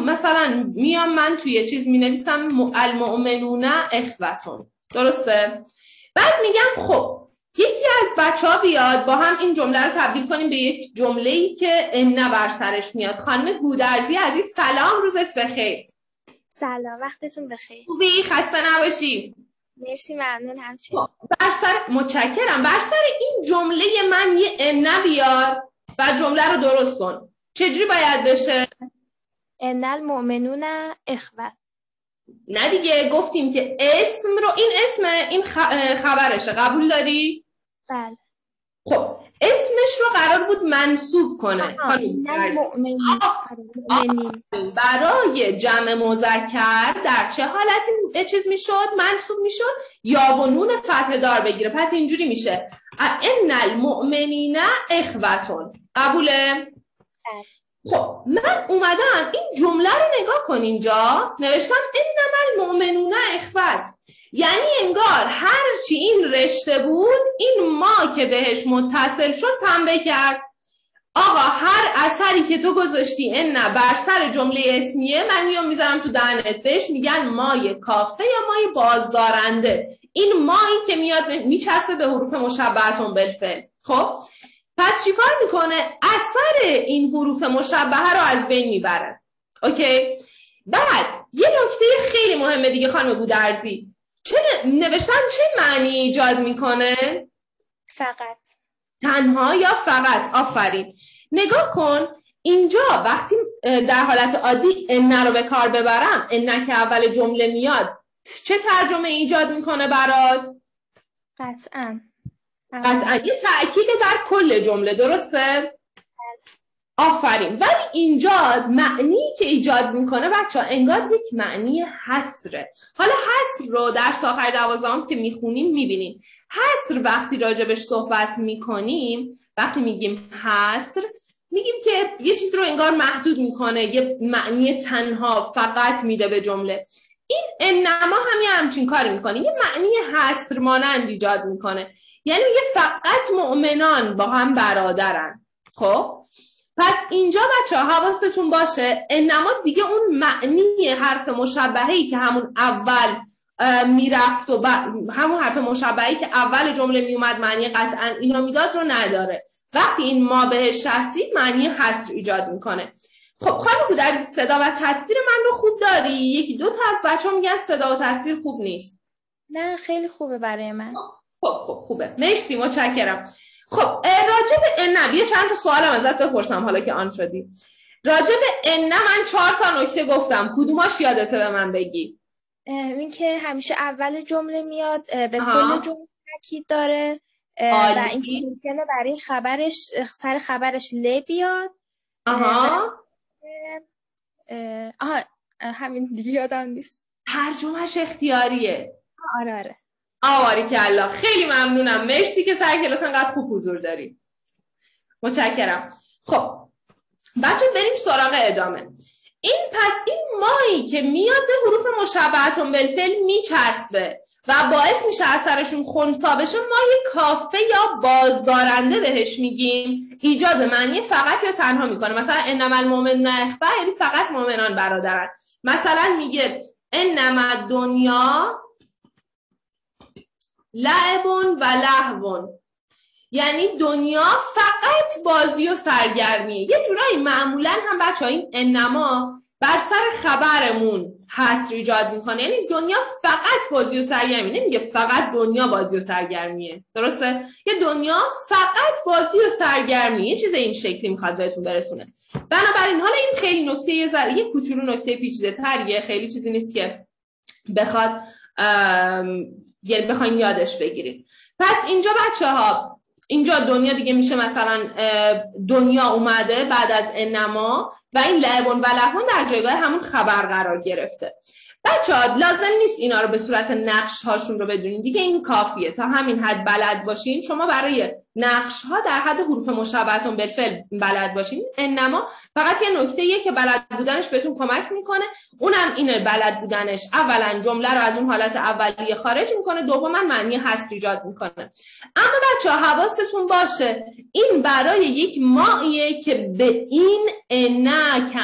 مثلا میام من توی چیز می نویسم المؤمنون اخوتون. درسته؟ بعد میگم خب یکی از بچه ها بیاد با هم این جمله رو تبدیل کنیم به یک جمله ای که امنه بر سرش میاد. خانم گودرزی عزیز سلام روزت بخیر. سلام وقتتون بخیر. خوبی؟ خسته نباشی. مرسی ممنون همچنین. خب، بر سر متشکرم. بر سر این جمله من یه امنه بیار و جمله رو درست کن. چجوری باید بشه؟ ان المؤمنون اخوت نه دیگه گفتیم که اسم رو این اسم این خبرشه. قبول داری؟ بله. خب اسمش رو قرار بود منصوب کنه. برای جمع مذکر در چه حالتی چیز می‌شد؟ منصوب می‌شد؟ یا و نون فتح دار بگیره. پس اینجوری میشه. ان المؤمنین اخوتون. قبوله؟ بله. خب من اومدم. این جمله رو نگاه کن اینجا. نوشتم انما المؤمنون اخوت. یعنی انگار هر چی این رشته بود این ما که بهش متصل شد پنبه کرد. آقا هر اثری که تو گذاشتی نه بر سر جمله اسمیه من میام می‌ذارم تو دهنت. بهش میگن مای کافه یا مای بازدارنده. این مایی که میاد میچسته به حروف مشبهتون بالفعل. خب؟ پس چیکار می‌کنه؟ اثر این حروف مشبهه رو از بین می‌بره. اوکی؟ بعد یه نکته خیلی مهمه دیگه خانم گودرزی چه نوشتن چه معنی ایجاد می‌کنه؟ فقط. تنها یا فقط؟ آفرین. نگاه کن اینجا وقتی در حالت عادی ان رو به کار ببرم ان که اول جمله میاد چه ترجمه ایجاد می‌کنه برات؟ قطعا. قطعا. یه تأکید در کل جمله درسته؟ آفرین. ولی اینجا معنی که ایجاد می‌کنه بچه ها انگار یک معنی حسره حالا حسر رو در ساخر دوازدهم که می‌خونیم می‌بینیم. حسر وقتی راجبش صحبت می‌کنیم وقتی میگیم حسر میگیم که یه چیز رو انگار محدود می‌کنه یه معنی تنها فقط میده به جمله. این انما همین همچین کاری می‌کنه. یه معنی حسر مانند ایجاد می‌کنه. یعنی یه فقط مؤمنان با هم برادرن. خب؟ پس اینجا بچه حواستون باشه انما دیگه اون معنی حرف مشبههی که همون اول می‌رفت و همون حرف مشبههی که اول جمله میومد معنی قطعا اینا می‌داد رو نداره. وقتی این ما بهش شستید معنی حصر ایجاد می‌کنه. خب خانم در صدا و تصویر من رو خوب داری؟ یکی دو تا از بچه ها میگن صدا و تصویر خوب نیست. نه خیلی خوبه برای من. خب خب خوبه. مرسی متشکرم. خب راجب ان یه چند تا سوالم ازت بپرسم حالا که آن شدی. راجب ان من چهار تا نکته گفتم. کدوماش یادته به من بگی؟ این که همیشه اول جمله میاد به کل جمله تاکید داره و اینکه ممکنه برای خبرش سر خبرش ل بیاد. آها. آها همین دیگه یادم نیست. ترجمهش اختیاریه. آره آره. آواری کلا. خیلی ممنونم. مرسی که سر کلاس انقدر خوب حضور داری. متشکرم. خب بچه بریم سراغ ادامه. این پس این مایی که میاد به حروف مشبهتون بالفعل میچسبه و باعث میشه اثرشون خونسا بشه ما یه کافه یا بازدارنده بهش میگیم ایجاد معنی فقط یا تنها می‌کنه. مثلا انما المؤمن نخبه یعنی فقط مؤمنان برادرن. مثلا میگه انما دنیا لعبون و لحون یعنی دنیا فقط بازی و سرگرمیه. یه جورایی معمولا هم بچه این انما بر سر خبرمون حصر ایجاد می‌کنه. یعنی دنیا فقط بازی و سرگرمی. نمیگه فقط دنیا بازی و سرگرمیه. درسته؟ یه دنیا فقط بازی و سرگرمی یه چیز این شکلی می‌خواد بهتون برسونه. بنابراین حالا این خیلی نکته یه ذره یه کوچولو نکته پیچیده تریه خیلی چیزی نیست که بخواد بخواین یادش بگیرید پس اینجا بچه ها اینجا دنیا دیگه میشه مثلا دنیا اومده بعد از انما و این لعبون و لهون در جایگاه همون خبر قرار گرفته. بچه ها لازم نیست اینا رو به صورت نقش هاشون رو بدونین. دیگه این کافیه. تا همین حد بلد باشین شما برای نقش ها در حد حروف مشابهتون بالفعل بلد باشین. انما فقط یه نکته که بلد بودنش بهتون کمک می‌کنه. اونم اینه بلد بودنش. اولا جمله رو از اون حالت اولیه خارج می‌کنه. دوما معنی هست ایجاد می‌کنه. اما بچه ها حواستون باشه این برای یک مایه که به این نه که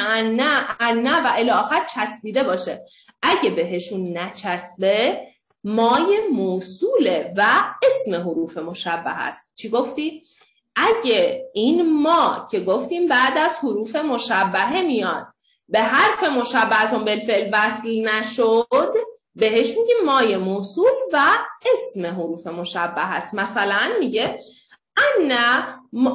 نه و الی آخر چسبیده باشه. اگه بهشون نچسبه مای موصوله و اسم حروف مشبه هست چی گفتی؟ اگه این ما که گفتیم بعد از حروف مشبهه میاد به حرف مشبهتون بالفعل وصل نشد بهش میگیم مای موصول و اسم حروف مشبه هست مثلا میگه ان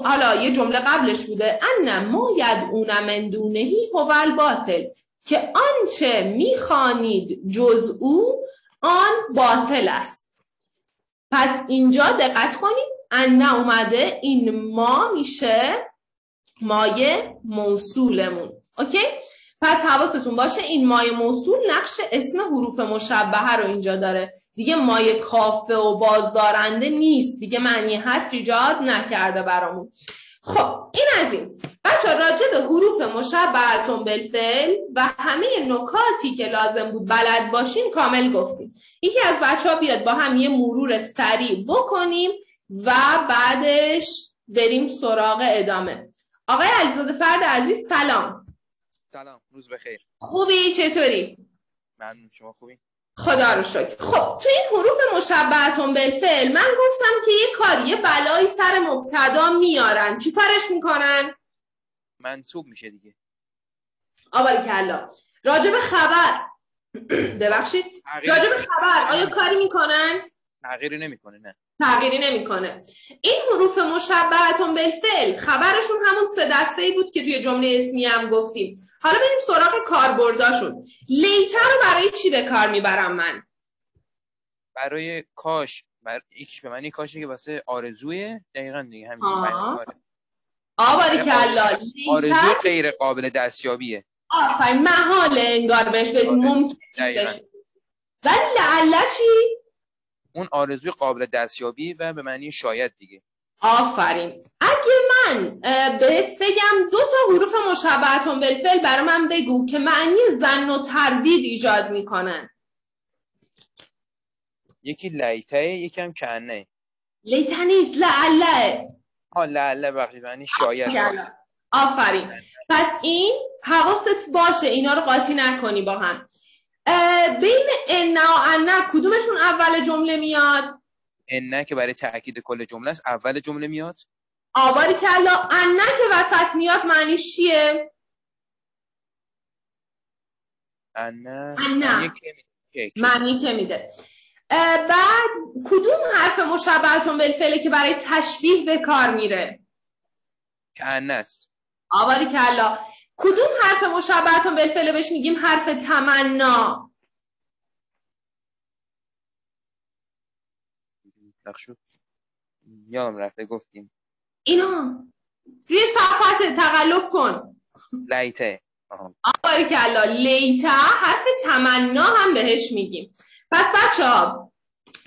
حالا یه جمله قبلش بوده ان ما اون من دونهی هو الباطل که آنچه می‌خوانید جز او آن باطل است. پس اینجا دقت کنید ان اومده این ما میشه مایه موصولمون. اوکی؟ پس حواستون باشه این مایه موصول نقش اسم حروف مشبهه رو اینجا داره. دیگه مایه کافه و بازدارنده نیست. دیگه معنی هست ایجاد نکرده برامون. خب این از این. بچه راجع به حروف مشبهتون بالفعل و همه نکاتی که لازم بود بلد باشیم کامل گفتیم. یکی از بچه ها بیاد با هم یه مرور سریع بکنیم و بعدش بریم سراغ ادامه. آقای علیزاده فرد عزیز سلام. سلام روز بخیر. خوبی؟ چطوری؟ من شما خوبی؟ خدا رو شکر. خب تو این حروف مشبهتون بالفعل من گفتم که یه کاری یه بلایی سر مبتدا میارن. چی کارش می‌کنن؟ منصوب میشه دیگه. آواری کلا. راجب خبر. ببخشید. راجب خبر. آیا کاری می‌کنن؟ تغییری نمی‌کنه نه. تغییری نمی‌کنه. این حروف مشبهتون بالفعل خبرشون همون سه دسته ای بود که توی جمله اسمی هم گفتیم. حالا بریم سراغ کاربرداشون. لیتر رو برای چی به کار می‌برم من؟ برای کاش. بر... یک به معنی کاشی که واسه آرزوی دقیقا دیگه همین آباری کلا آرزو غیر قابل دستیابیه. آفرین محال انگار بهش بهش آره. ممکن ولی لعله چی؟ اون آرزوی قابل دستیابی و به معنی شاید دیگه. آفرین. اگه من بهت بگم دو تا حروف مشابهتون بالفعل برای من بگو که معنی زن و تردید ایجاد می‌کنن. یکی لیته یکی هم کنه لیته نیست لعله. ها لعله بخشی معنی شاید آفرین. پس این حواست باشه اینا رو قاطی نکنی با هم. بین ان و ان کدومشون اول جمله میاد؟ ان که برای تاکید کل جمله است اول جمله میاد. آباری کلا. ان که وسط میاد معنی چیه؟ ان. معنی که میده؟ بعد کدوم حرف مشبهتون بالفعله که برای تشبیه به کار میره؟ که ان است. آباری کلا. کدوم حرف مشابهتون بالفعل بهش میگیم حرف تمنا؟ یادم رفته گفتیم. اینا. روی صفحات تقلب کن. لیته. آقای کلا. لیته حرف تمنا هم بهش میگیم. پس بچه ها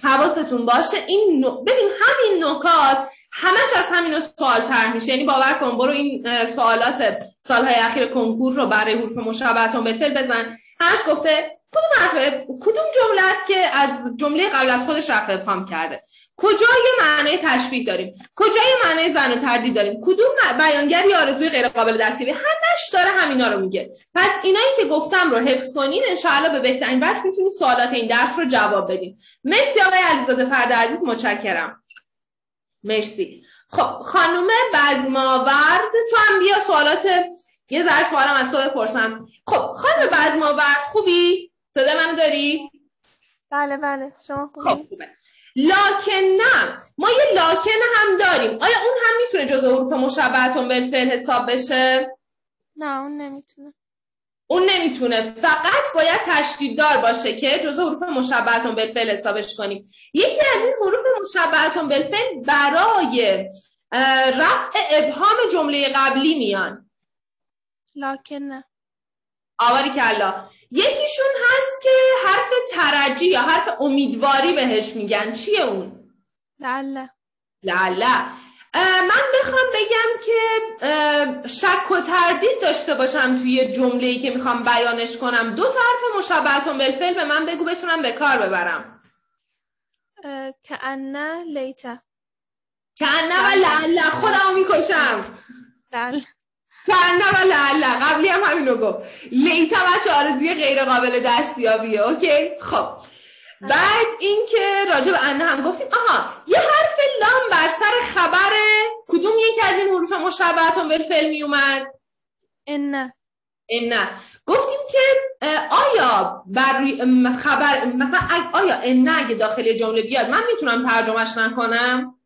حواستون باشه این ببین همین نکات همش از همین سوال تر میشه. یعنی باور کن برو این سوالات سالهای اخیر کنکور رو برای حروف مشابهتون به فعل بزن. همش گفته کدوم حرف کدوم جمله است که از جمله قبل از خودش رفع پام کرده؟ کجا یه معنی تشبیه داریم؟ کجا یه معنی زن و تردید داریم؟ کدوم بیانگر یا آرزوی غیر قابل دستیابی؟ همش داره همینا رو میگه. پس اینایی که گفتم رو حفظ کنین انشاءالله به بهترین وجه می‌تونید سوالات این درس رو جواب بدین. مرسی آقای علیزاده فرد عزیز متشکرم. مرسی. خب خانم بزماورد تو هم بیا سوالات یه ذره سوالم از تو بپرسم. خب خانم بزماورد خوبی؟ صدا منو داری؟ بله بله. شما خوبی؟ خب خوبه. لاکن نه. ما یه لاکن هم داریم. آیا اون هم می‌تونه جز حروف مشبهتون بالفعل حساب بشه؟ نه اون نمی‌تونه. اون نمی‌تونه. فقط باید تشدید دار باشه که جزء حروف مشبهتون بالفعل حسابش کنیم. یکی از این حروف مشبهتون بالفعل برای رفع ابهام جمله قبلی میان. لکن نه. آواری کلا. یکیشون هست که حرف ترجی یا حرف امیدواری بهش میگن. چیه اون؟ لعله لعله من بخوام بگم که شک و تردید داشته باشم توی جمله ای که می‌خوام بیانش کنم. دو تا حرف مشابهتون بالفعل به من بگو بتونم به کار ببرم. لیته که انه و لعله خودمو می‌کشم. لعله کنه و لعله قبلی هم همینو گفت. لیتا بچه آرزوی غیر قابل دستیابیه. اوکی؟ خب. بعد اینکه راجع به انه هم گفتیم آها یه حرف لام بر سر خبر کدوم یک از این حروف مشابهتون بالفعل می اومد نه نه گفتیم که آیا بر خبر مثلا آیا نه اگه داخل جمله بیاد من می‌تونم ترجمهش نکنم؟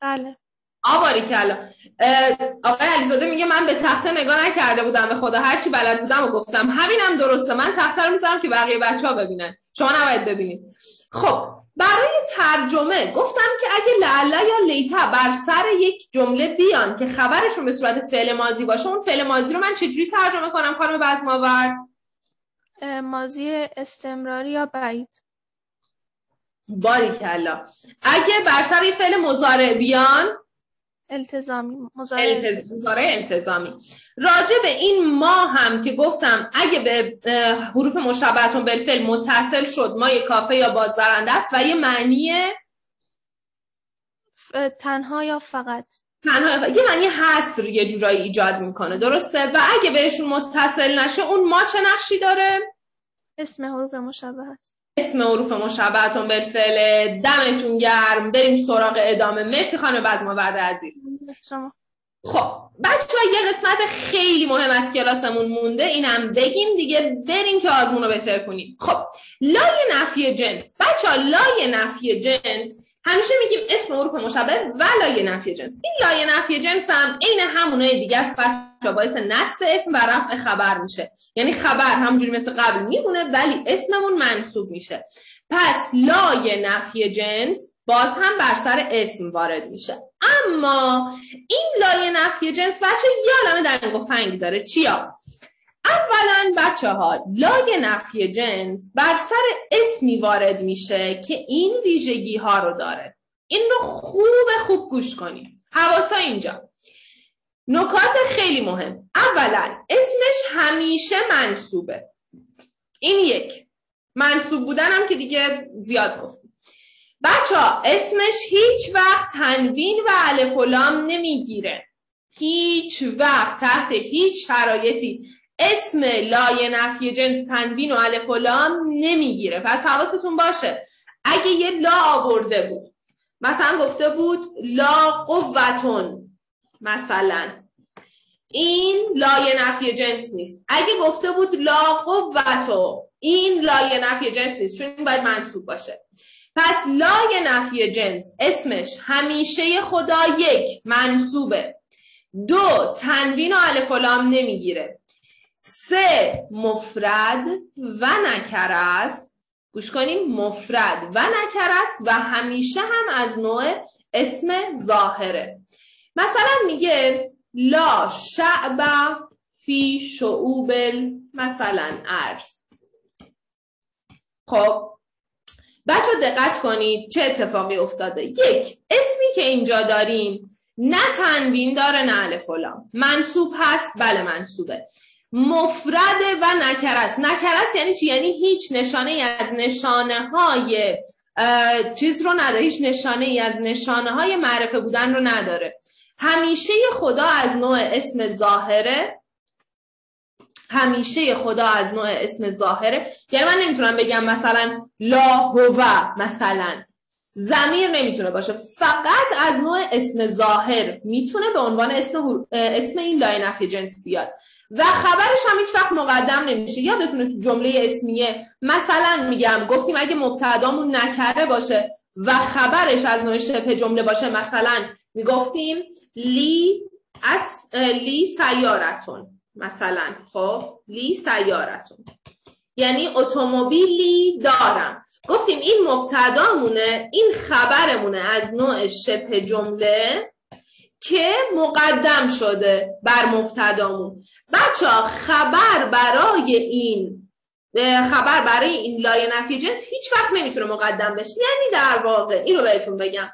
بله. آواری کلا آقای علیزاده میگه من به تخته نگاه نکرده بودم به خدا هرچی بلد بودم و گفتم. همینم درسته من تخته رو می‌ذارم که بقیه بچه ها ببینن. شما نباید ببینید. خب برای ترجمه گفتم که اگه لعله یا لیتا بر سر یک جمله بیان که خبرشون به صورت فعل مازی باشه اون فعل مازی رو من چجوری ترجمه کنم خانم بزماور؟ مازی استمراری یا بعید؟ باری کلا اگه بر سر فعل مزارع بیان التزامی مزارع التزامی. راجع به این ما هم که گفتم اگه به حروف مشابهتون بالفعل متصل شد ما یه کافه یا بازدارنده است و یه معنی تنها یا فقط؟ تنها یه معنی حصر یه جورایی ایجاد می‌کنه درسته؟ و اگه بهشون متصل نشه اون ما چه نقشی داره؟ اسم حروف مشابه است. اسم حروف مشابهتون بالفعل. دمتون گرم. بریم سراغ ادامه. مرسی خانم بزما ورد عزیز. خب بچه ها یه قسمت خیلی مهم از کلاسمون مونده. اینم بگیم دیگه. بریم که آزمون رو بهتر کنیم. خب لای نفی جنس. بچه ها لای نفی جنس همیشه میگیم اسم حروف مشابه و لایه نفی جنس. این لایه نفی جنس هم عین همونای دیگه است. بچا باعث نصب اسم و رفع خبر میشه. یعنی خبر همونجوری مثل قبل میمونه ولی اسممون منصوب میشه. پس لایه نفی جنس باز هم بر سر اسم وارد میشه. اما این لایه نفی جنس بچه یه علامه دنگ و فنگ داره. چیا؟ اولا بچه ها لای نفی جنس بر سر اسمی وارد میشه که این ویژگی ها رو داره. این رو خوب خوب گوش کنید حواسا اینجا. نکات خیلی مهم. اولا اسمش همیشه منصوبه. این یک. منصوب بودنم که دیگه زیاد گفتیم. بچه ها اسمش هیچ وقت تنوین و الف و لام نمی‌گیره. هیچ وقت تحت هیچ شرایطی اسم لای نفی جنس تنوین و الف و لام نمی‌گیره. پس حواستون باشه. اگه یه لا آورده بود مثلا گفته بود لا قوتون مثلا. این لای نفی جنس نیست. اگه گفته بود لا قوتو این لای نفی جنس نیست چون این باید منصوب باشه. پس لای نفی جنس اسمش همیشه خدا یک منصوبه. دو تنوین و الف و لام نمی‌گیره. سه مفرد و نکر است گوش کنیم مفرد و نکر است و همیشه هم از نوع اسم ظاهره. مثلا میگه لا شعب فی شعوب مثلا ارز خب بچه دقت کنید چه اتفاقی افتاده. یک اسمی که اینجا داریم نه تنوین داره نه الف منصوب هست؟ بله منصوبه. مفرد و نکرست نکرست یعنی چی؟ یعنی هیچ نشانه ای از نشانه های چیز رو نداره. هیچ نشانه ای از نشانه های معرفه بودن رو نداره. همیشه خدا از نوع اسم ظاهره. همیشه خدا از نوع اسم ظاهره. یعنی من نمی‌تونم بگم مثلا لا هو مثلا. زمیر نمی‌تونه باشه. فقط از نوع اسم ظاهر می‌تونه به عنوان اسم, اسم این لای نفی جنس بیاد. و خبرش هم هیچ وقت مقدم نمیشه. یادتونه تو جمله اسمیه مثلا میگم گفتیم اگه مبتدامون نکره باشه و خبرش از نوع شبه جمله باشه مثلا می‌گفتیم لی از لی سیارتون مثلا خب؟ لی سیارتون. یعنی اتومبیلی دارم. گفتیم این مبتدامونه این خبرمونه از نوع شبه جمله که مقدم شده بر مبتدامون. بچه خبر برای این خبر برای این لایه نفی هیچ وقت نمی‌تونه مقدم بشه. یعنی در واقع این رو بهتون بگم.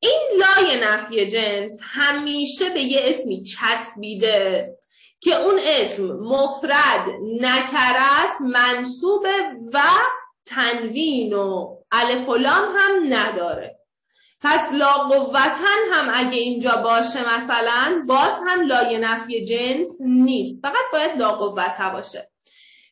این لایه نفی جنس همیشه به یه اسمی چسبیده که اون اسم مفرد نکره است منصوب و تنوین و الف هم نداره. پس لا قوتن هم اگه اینجا باشه مثلا باز هم لایه نفی جنس نیست. فقط باید لا قوته باشه.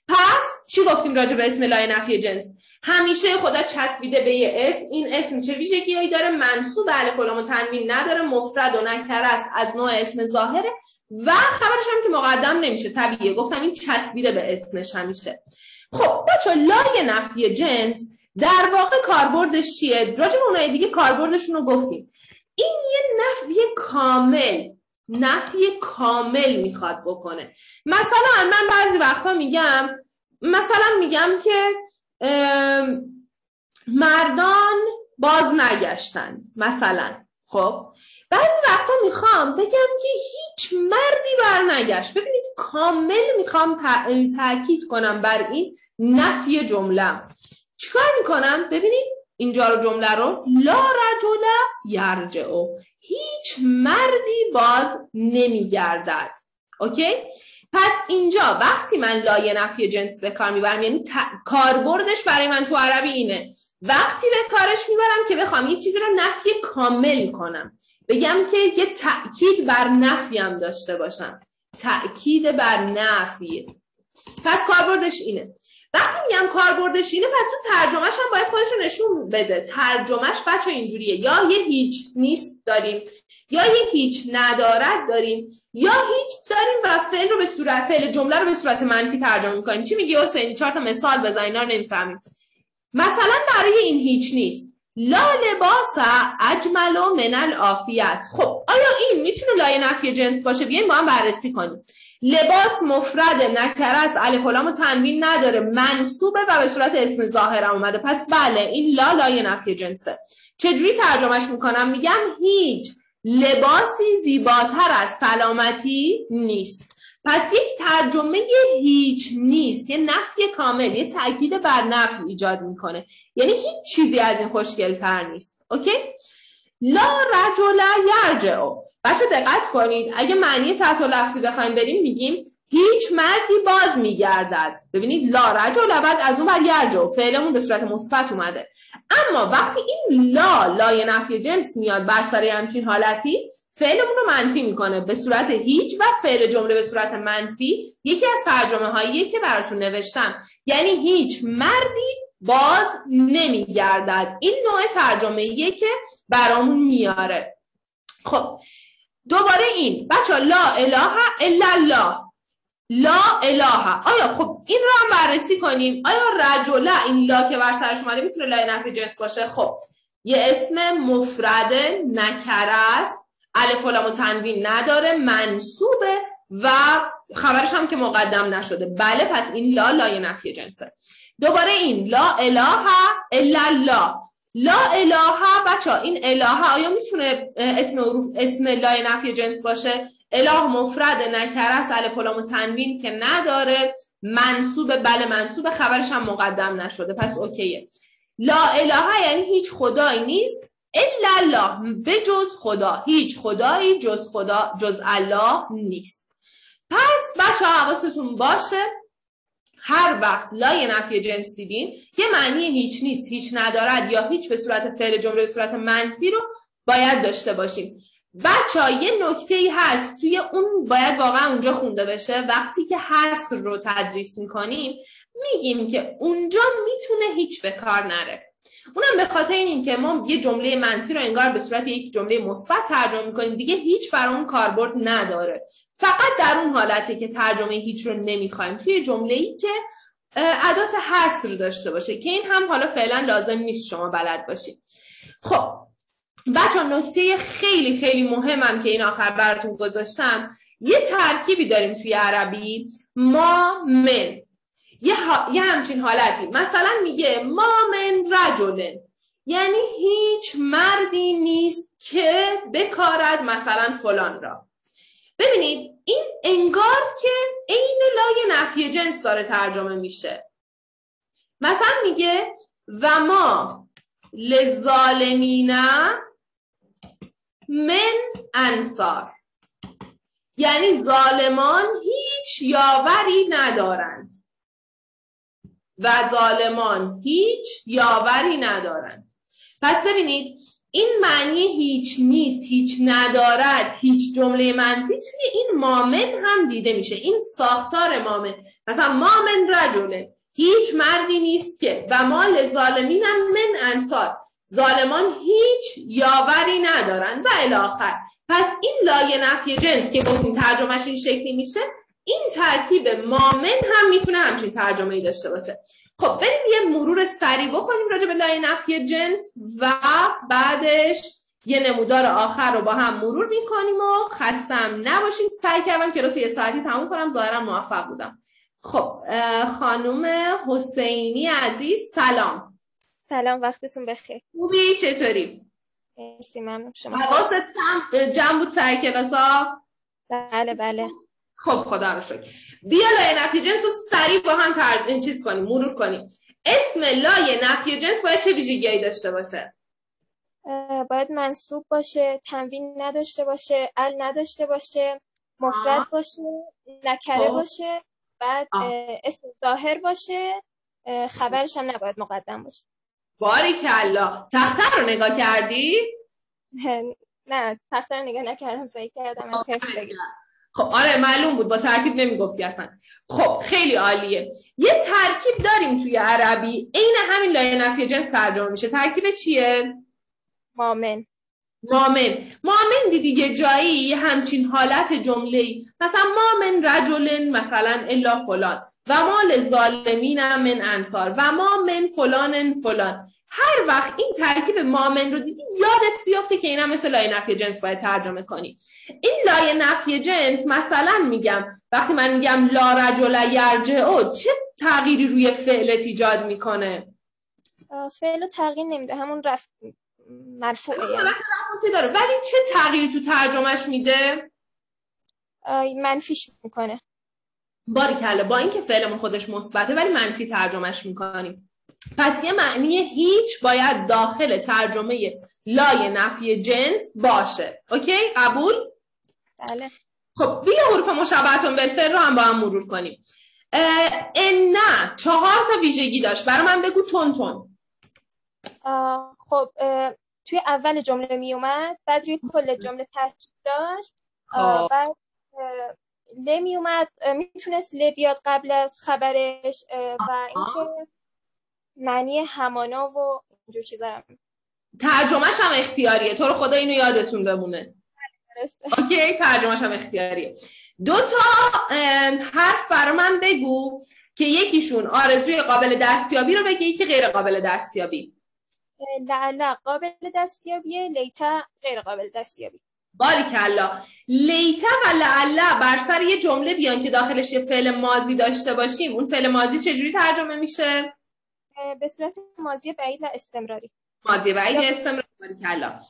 پس چی گفتیم راجع به اسم لایه نفی جنس؟ همیشه خدا چسبیده به یه اسم. این اسم چه ویژگیهایی داره؟ منصوب الف و تنوین نداره مفرد و نکره است از نوع اسم ظاهره. و خبرش هم که مقدم نمیشه طبیعیه. گفتم این چسبیده به اسمش همیشه. خب بچه لای نفی جنس در واقع کاربردش چیه؟ راجع به اونای دیگه کاربردشون رو گفتیم. این یه نفی کامل نفی کامل می‌خواد بکنه. مثلا من بعضی وقتا میگم مثلا میگم که مردان باز نگشتند مثلا. خب؟ بعضی وقتا می‌خوام بگم که هیچ مردی بر نگشت. ببینید کامل می‌خوام تاکید کنم بر این نفی جمله چیکار می‌کنم؟ ببینید اینجا رو جمله رو. لا رجل یرجعو. هیچ مردی باز نمیگردد. اوکی؟ پس اینجا وقتی من لایه نفی جنس به کار می‌برم یعنی کاربردش برای من تو عربی اینه. وقتی به کارش می‌برم که بخوام یه چیزی رو نفی کامل کنم. بگم که یه تأکید بر نفی هم داشته باشم. تأکید بر نفی. پس کاربردش اینه. وقتی میگم کاربردش اینه پس تو ترجمهش هم باید خودش نشون بده. ترجمهش بچه اینجوریه. یا یه هیچ نیست داریم یا یه هیچ ندارد داریم یا هیچ داریم و فعل رو به صورت فعل جمله رو به صورت منفی ترجمه می‌کنیم. چی میگی حسین؟ چهار تا مثال بزن اینا رو نمی‌فهمیم. مثلا برای این هیچ نیست. لا لباس اجمل من الافیت خب آیا این می‌تونه لایه نفی جنس باشه؟ بیایم با هم بررسی کنیم. لباس مفرد نکره است الف و تنوین نداره. منصوبه و به صورت اسم ظاهر اومده. پس بله این لا لایه نفی جنسه. چجوری ترجمهش می‌کنم؟ میگم هیچ لباسی زیباتر از سلامتی نیست. پس یک ترجمه هیچ نیست. یه نفی کامل یه تاکید بر نفی ایجاد می‌کنه. یعنی هیچ چیزی از این خوشگلتر نیست. اوکی؟ لا رجل یرجعو بچه دقت کنید اگه معنی تحت لفظی بخوایم بریم میگیم هیچ مردی باز میگردد. ببینید لا رجل بعد از اون بر یرجع. فعلمون به صورت مثبت اومده. اما وقتی این لا لای نفی جنس میاد بر سر همچین حالتی فعلمون رو منفی می‌کنه. به صورت هیچ و فعل جمله به صورت منفی یکی از ترجمه هایی که براتون نوشتم. یعنی هیچ مردی باز نمیگردد. این نوع ترجمه که برامون میاره. خب دوباره این. بچه لا اله الا الله. لا اله. آیا خب این رو هم بررسی کنیم؟ آیا رجله این لا که بر سرش اومده می‌تونه لای نفی جنس باشه؟ خب یه اسم مفرد نکره است. الف و تنوین نداره منصوبه و خبرش هم که مقدم نشده. بله پس این لا لای نفی جنسه. دوباره این. لا اله الا الله. لا اله بچه این اله آیا می‌تونه اسم اسم لای نفی جنس باشه؟ اله مفرد نکره است الف و تنوین که نداره. منصوب بله منصوب خبرش هم مقدم نشده. پس اوکیه. لا اله یعنی هیچ خدایی نیست. الا الله به جز خدا. هیچ خدایی جز خدا جز الله نیست. پس بچه حواستون باشه. هر وقت لای نفی جنس دیدین یه معنی هیچ نیست هیچ ندارد یا هیچ به صورت فعل جمله به صورت منفی رو باید داشته باشیم. بچه یه نکته ای هست توی اون باید واقعا اونجا خونده بشه. وقتی که حصر رو تدریس می‌کنیم میگیم که اونجا می‌تونه هیچ به کار نره. اونم به خاطر این که ما یه جمله منفی رو انگار به صورت یک جمله مثبت ترجمه می‌کنیم. دیگه هیچ برای کاربرد نداره. فقط در اون حالتی که ترجمه هیچ رو نمی‌خوایم. توی جمله ای که ادات حصر داشته باشه که این هم حالا فعلا لازم نیست شما بلد باشید. خب بچه نکته خیلی خیلی مهمم که این آخر براتون گذاشتم. یه ترکیبی داریم توی عربی ما من. یه, یه همچین حالتی. مثلا میگه ما من رجله یعنی هیچ مردی نیست که بکارد مثلا فلان را. ببینید این انگار که عین لای نفی جنس داره ترجمه میشه. مثلا میگه و ما لظالمین من انصار. یعنی ظالمان هیچ یاوری ندارند. و ظالمان هیچ یاوری ندارند. پس ببینید این معنی هیچ نیست هیچ ندارد هیچ جمله منفی. توی این مامن هم دیده میشه. این ساختار مامن. مثلا مامن رجله هیچ مردی نیست که و ما لظالمین من انصار. ظالمان هیچ یاوری ندارن. و الاخر. پس این لایه نفی جنس که گفتیم ترجمهش این شکلی میشه این ترکیب مامن هم می‌تونه همچین ترجمه ای داشته باشه. خب بریم یه مرور سریع بکنیم راجع به لایه نفی جنس و بعدش یه نمودار آخر رو با هم مرور می‌کنیم و خستم نباشیم. سعی کردم که رو توی ساعتی تموم کنم. ظاهرا موفق بودم. خب خانوم حسینی عزیز سلام. سلام وقتتون بخیر. خوبی؟ چطوری؟ مرسی ممنون. شما حواست جمع بود سر کلاس ها؟ بله بله. خب خدا رو شکر. بیا لایه نفی جنس رو سریع با هم تر... چیز کنیم مرور کنیم. اسم لایه نفی جنس باید چه ویژگیهایی داشته باشه؟ باید منصوب باشه تنوین نداشته باشه ال نداشته باشه مفرد باشه نکره خب. باشه بعد اسم ظاهر باشه خبرش هم نباید مقدم باشه. باری کلا تختر رو نگاه کردی؟ نه تختر رو نگاه نکردم سعی کردم از خب آره معلوم بود. با ترکیب نمی‌گفتی اصلا. خب خیلی عالیه. یه ترکیب داریم توی عربی. عین همین لایه نفی جنس ترجمه میشه. ترکیب چیه؟ مامن مامن مامن دیدی یه جایی همچین حالت جمله مثلا مامن رجلن مثلا الا فلان. و ما لظالمین من انصار. و ما من فلان فلان. هر وقت این ترکیب مامن رو دیدی یادت بیافته که اینا مثل لایه نفی جنس باید ترجمه کنی. این لایه نفی جنس مثلا میگم وقتی من میگم لا رجل یرجعو چه تغییری روی فعلت ایجاد می‌کنه؟ فعل تغییر نمیده همون رفت مرفوعه. یعنی داره. ولی چه تغییری تو ترجمهش میده؟ منفیش می‌کنه. باری کله با اینکه فعلمون خودش مثبته ولی منفی ترجمهش می‌کنیم. پس یه معنی هیچ باید داخل ترجمه لای نفی جنس باشه. اوکی؟ قبول؟ بله. خب بیا حروف مشابهتون بالفعل رو هم با هم مرور کنیم. ان نه چهار تا ویژگی داشت. برای من بگو تون تون. خب توی اول جمله می اومد بعد روی کل جمله تاکید داشت. خب. بعد ل می اومد. می‌تونست ل بیاد قبل از خبرش و اینکه معنی همانا و اینجور چیزا ترجمهش هم اختیاریه. تو رو خدا اینو یادتون بمونه. اوکی ترجمهش هم اختیاریه. دو تا حرف برا من بگو که یکیشون آرزوی قابل دستیابی رو بگی که غیر قابل دستیابی. لعلا قابل دستیابیه لیتا غیر قابل دستیابی. باری کلا لیتا و لعلا بر سر یه جمله بیان که داخلش یه فعل مازی داشته باشیم. اون فعل مازی چجوری ترجمه میشه؟ به صورت مازی بعید و استمراری. مازی بعید استمراری؟ کلا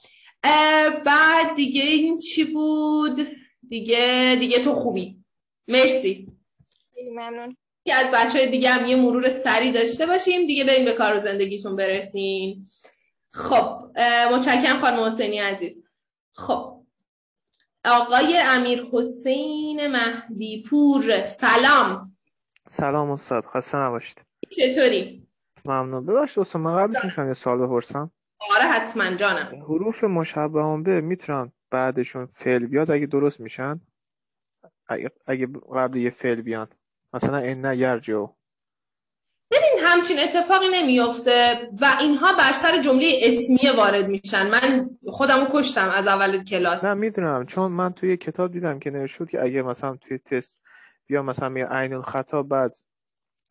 بعد دیگه این چی بود؟ دیگه دیگه تو خوبی. مرسی. ممنون. که از بچه دیگه هم یه مرور سری داشته باشیم. دیگه بریم به کار و زندگیتون برسیم خب متشکرم خانم حسینی عزیز. خب آقای امیر حسین مهدی پور سلام. سلام استاد خسته نباشید. چطوری؟ ممنون. ببخشید استاد من قبلش میشم یه سوال بپرسم؟ آره حتما جانم. حروف مشبه به می‌تونن بعدشون فعل بیاد؟ اگه درست میشن؟ اگه قبل یه فعل بیان. مثلا ان یرجو ببین همچین اتفاقی نمیفته و اینها بر سر جمله اسمیه وارد میشن. من خودمو کشتم از اول کلاس. نه می‌دونم. چون من توی کتاب دیدم که نوشته که اگه مثلا توی تست بیا مثلا میگه عین خطا بعد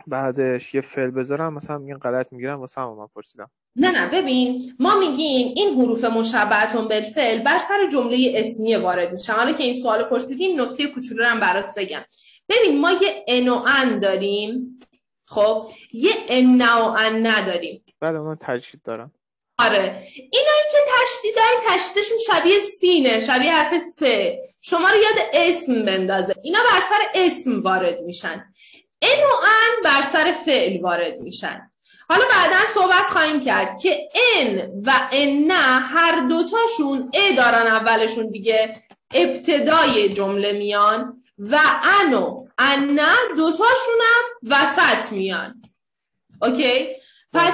بعدش یه فعل بذارم مثلا میگن غلط می‌گیرم واسه هم من پرسیدم. نه نه ببین ما میگیم این حروف مشبهتون بالفعل بر سر جمله اسمی وارد میشن حالا که این سوال پرسیدیم نکته کوچولو رو هم برات بگم. ببین ما یه ان و ان داریم خب؟ یه ان و ان نداریم. بعد اون تجدید دارم. آره. اینایی که تشدید دارن تشدیدشون شبیه سینه شبیه حرف سه. شما رو یاد اسم بندازه. اینا بر سر اسم وارد میشن. ان و ان بر سر فعل وارد میشن. حالا بعدا صحبت خواهیم کرد که ان و ان هر دوتاشون ا دارن اولشون دیگه. ابتدای جمله میان و ان و ان دوتاشون هم وسط میان. OK؟ پس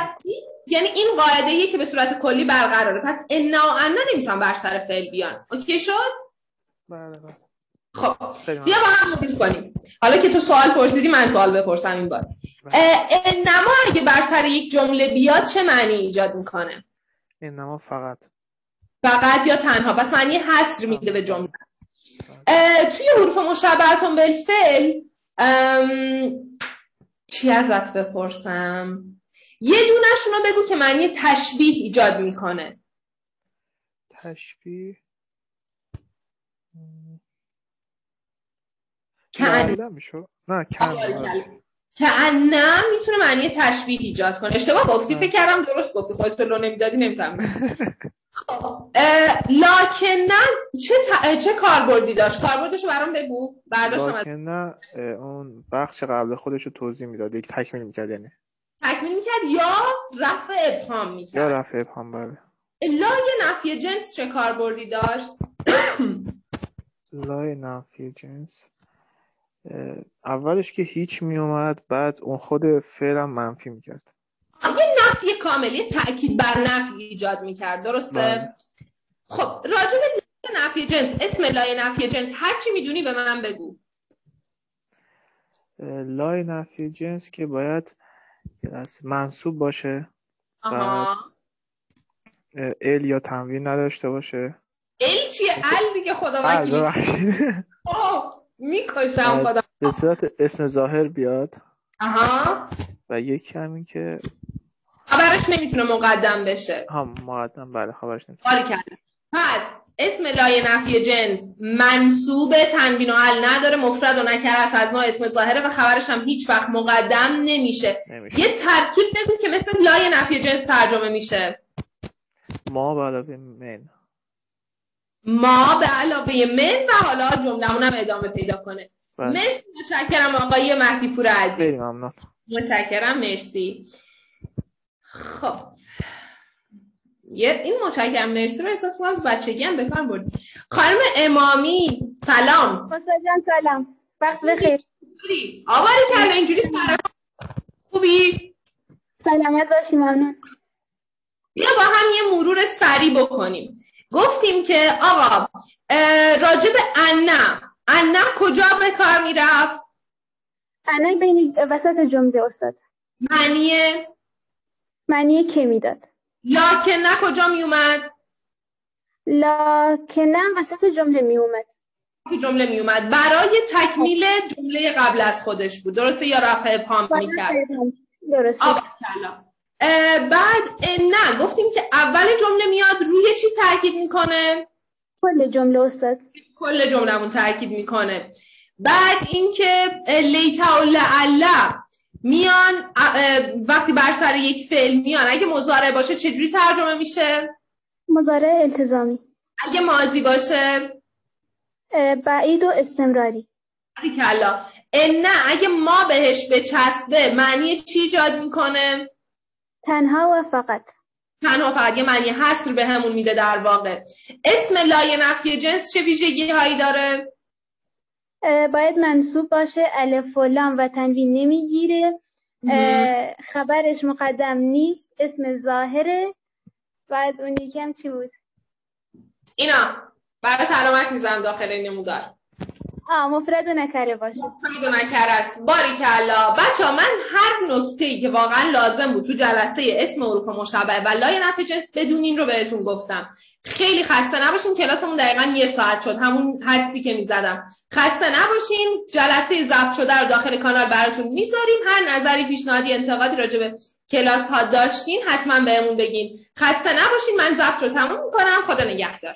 یعنی این قاعده که به صورت کلی برقراره. پس ان و ان نمی‌تونن بر سر فعل بیان. OK شد؟ بله بله. خب بیا با هم مرور کنیم. حالا که تو سوال پرسیدی من سوال بپرسم این بار. اه، انما اگه بر سر یک جمله بیاد چه معنی ایجاد می‌کنه؟ انما فقط. فقط یا تنها؟ پس معنی حصر میده به جمله. اه، توی حروف مشبهتون بالفعل چی ازت بپرسم؟ یه دونشون رو بگو که معنی تشبیه ایجاد می‌کنه. تشبیه م، کن نه کن انم می‌تونه معنی تشبیه ایجاد کنه. اشتباه گفتی فکر کردم درست گفتی. خودت رو نمی‌دادی نمی‌فهمم لاکنن چه ت... چه کاربردی داشت؟ کاربردش رو برام بگو. برداشتم از لاکن نه اه، اون بخش قبل خودش رو توضیح می‌داد. یک تکمیل می‌کرد یعنی. تکمیل می‌کرد یا رفع ابهام یا می‌کرد رفع ابهام بله. لای نفی جنس چه کاربردی داشت؟ لای نفی جنس. اولش که هیچ میومد بعد اون خود فعلم منفی می‌کرد. یه نفی کامل یه تاکید بر نفی ایجاد می‌کرد درسته؟ بله. خب راجع به نفی جنس اسم لای نفی جنس هر چی می‌دونی به من بگو. لای نفی جنس که باید منصوب باشه. آها. ال یا تنوین نداشته باشه. ال چیه؟ ال دیگه خدا وکیلی می‌کشم خدا. به صورت اسم ظاهر بیاد. آها. و یکی همین که خبرش نمی‌تونه مقدم بشه. هم مقدم بله خبرش کرد پس اسم لای نفی جنس منصوب تنوین و ال نداره مفرد و نکره است از نوع اسم ظاهره و خبرش هم هیچ وقت مقدم نمیشه. نمیشه. یه ترکیب بگو که مثل لای نفی جنس ترجمه میشه. ما علاوه من ما به علاوه من و حالا جمله‌مون هم ادامه پیدا کنه. بله. مرسی متشکرم آقای مهدی پور عزیز متشکرم مرسی. خب. یه این متشکرم مرسی. رو احساس می‌کنم بچگی هم بکار بردیم خانم امامی سلام. استاد جان سلام. وقت بخیر. خوبی؟ آواری کلا اینجوری سلام. خوبی؟ سلامت باشی ممنون. بیا با هم یه مرور سریع بکنیم. گفتیم که آقا به انم انم کجا به کار می‌رفت؟ انا بین وسط جمله استاد. معنی؟ معنی که می‌داد. لاکنه کجا میومد لکنن وسط جمله می اومد که جمله میومد برای تکمیل جمله قبل از خودش بود. درسته یا رفع ابهام می‌کرد؟ درسته. بعد نه گفتیم که اول جمله میاد روی چی تاکید می‌کنه؟ کل جمله استاد. کل جملهمون تاکید می‌کنه. بعد اینکه لیتا و لعلا میان وقتی بر سر یک فعل میان اگه مضارع باشه چجوری ترجمه میشه؟ مضارع التزامی. اگه ماضی باشه؟ بعید و استمراری. کلا نه اگه ما بهش بچسبه معنی چی ایجاد می‌کنه؟ تنها و فقط. تنها فقط. یه معنی حصر به همون میده در واقع. اسم لای نفی جنس چه ویژگی هایی داره باید منصوب باشه. الف و لام و تنوین نمی‌گیره. خبرش مقدم نیست. اسم ظاهره. بعد اون یکی هم چی بود؟ اینا. برای علامت می‌زنم داخل نمودار. آه مفرد نکره باشه به نکر است. باری کلا بچه ها من هر نکته ای که واقعا لازم بود تو جلسه اسم حروف مشابه و لای نفع جنس بدونین رو بهتون گفتم. خیلی خسته نباشین. کلاسمون دقیقا یه ساعت شد. همون حدسی که می‌زدم. خسته نباشین. جلسه ضبط شده رو داخل کانال براتون می‌ذاریم. هر نظری پیشنهادی انتقادی راجع به کلاس ها داشتین حتما بهمون بگین. خسته نباشین. من ضبط رو تموم می‌کنم. خدا نگهدار.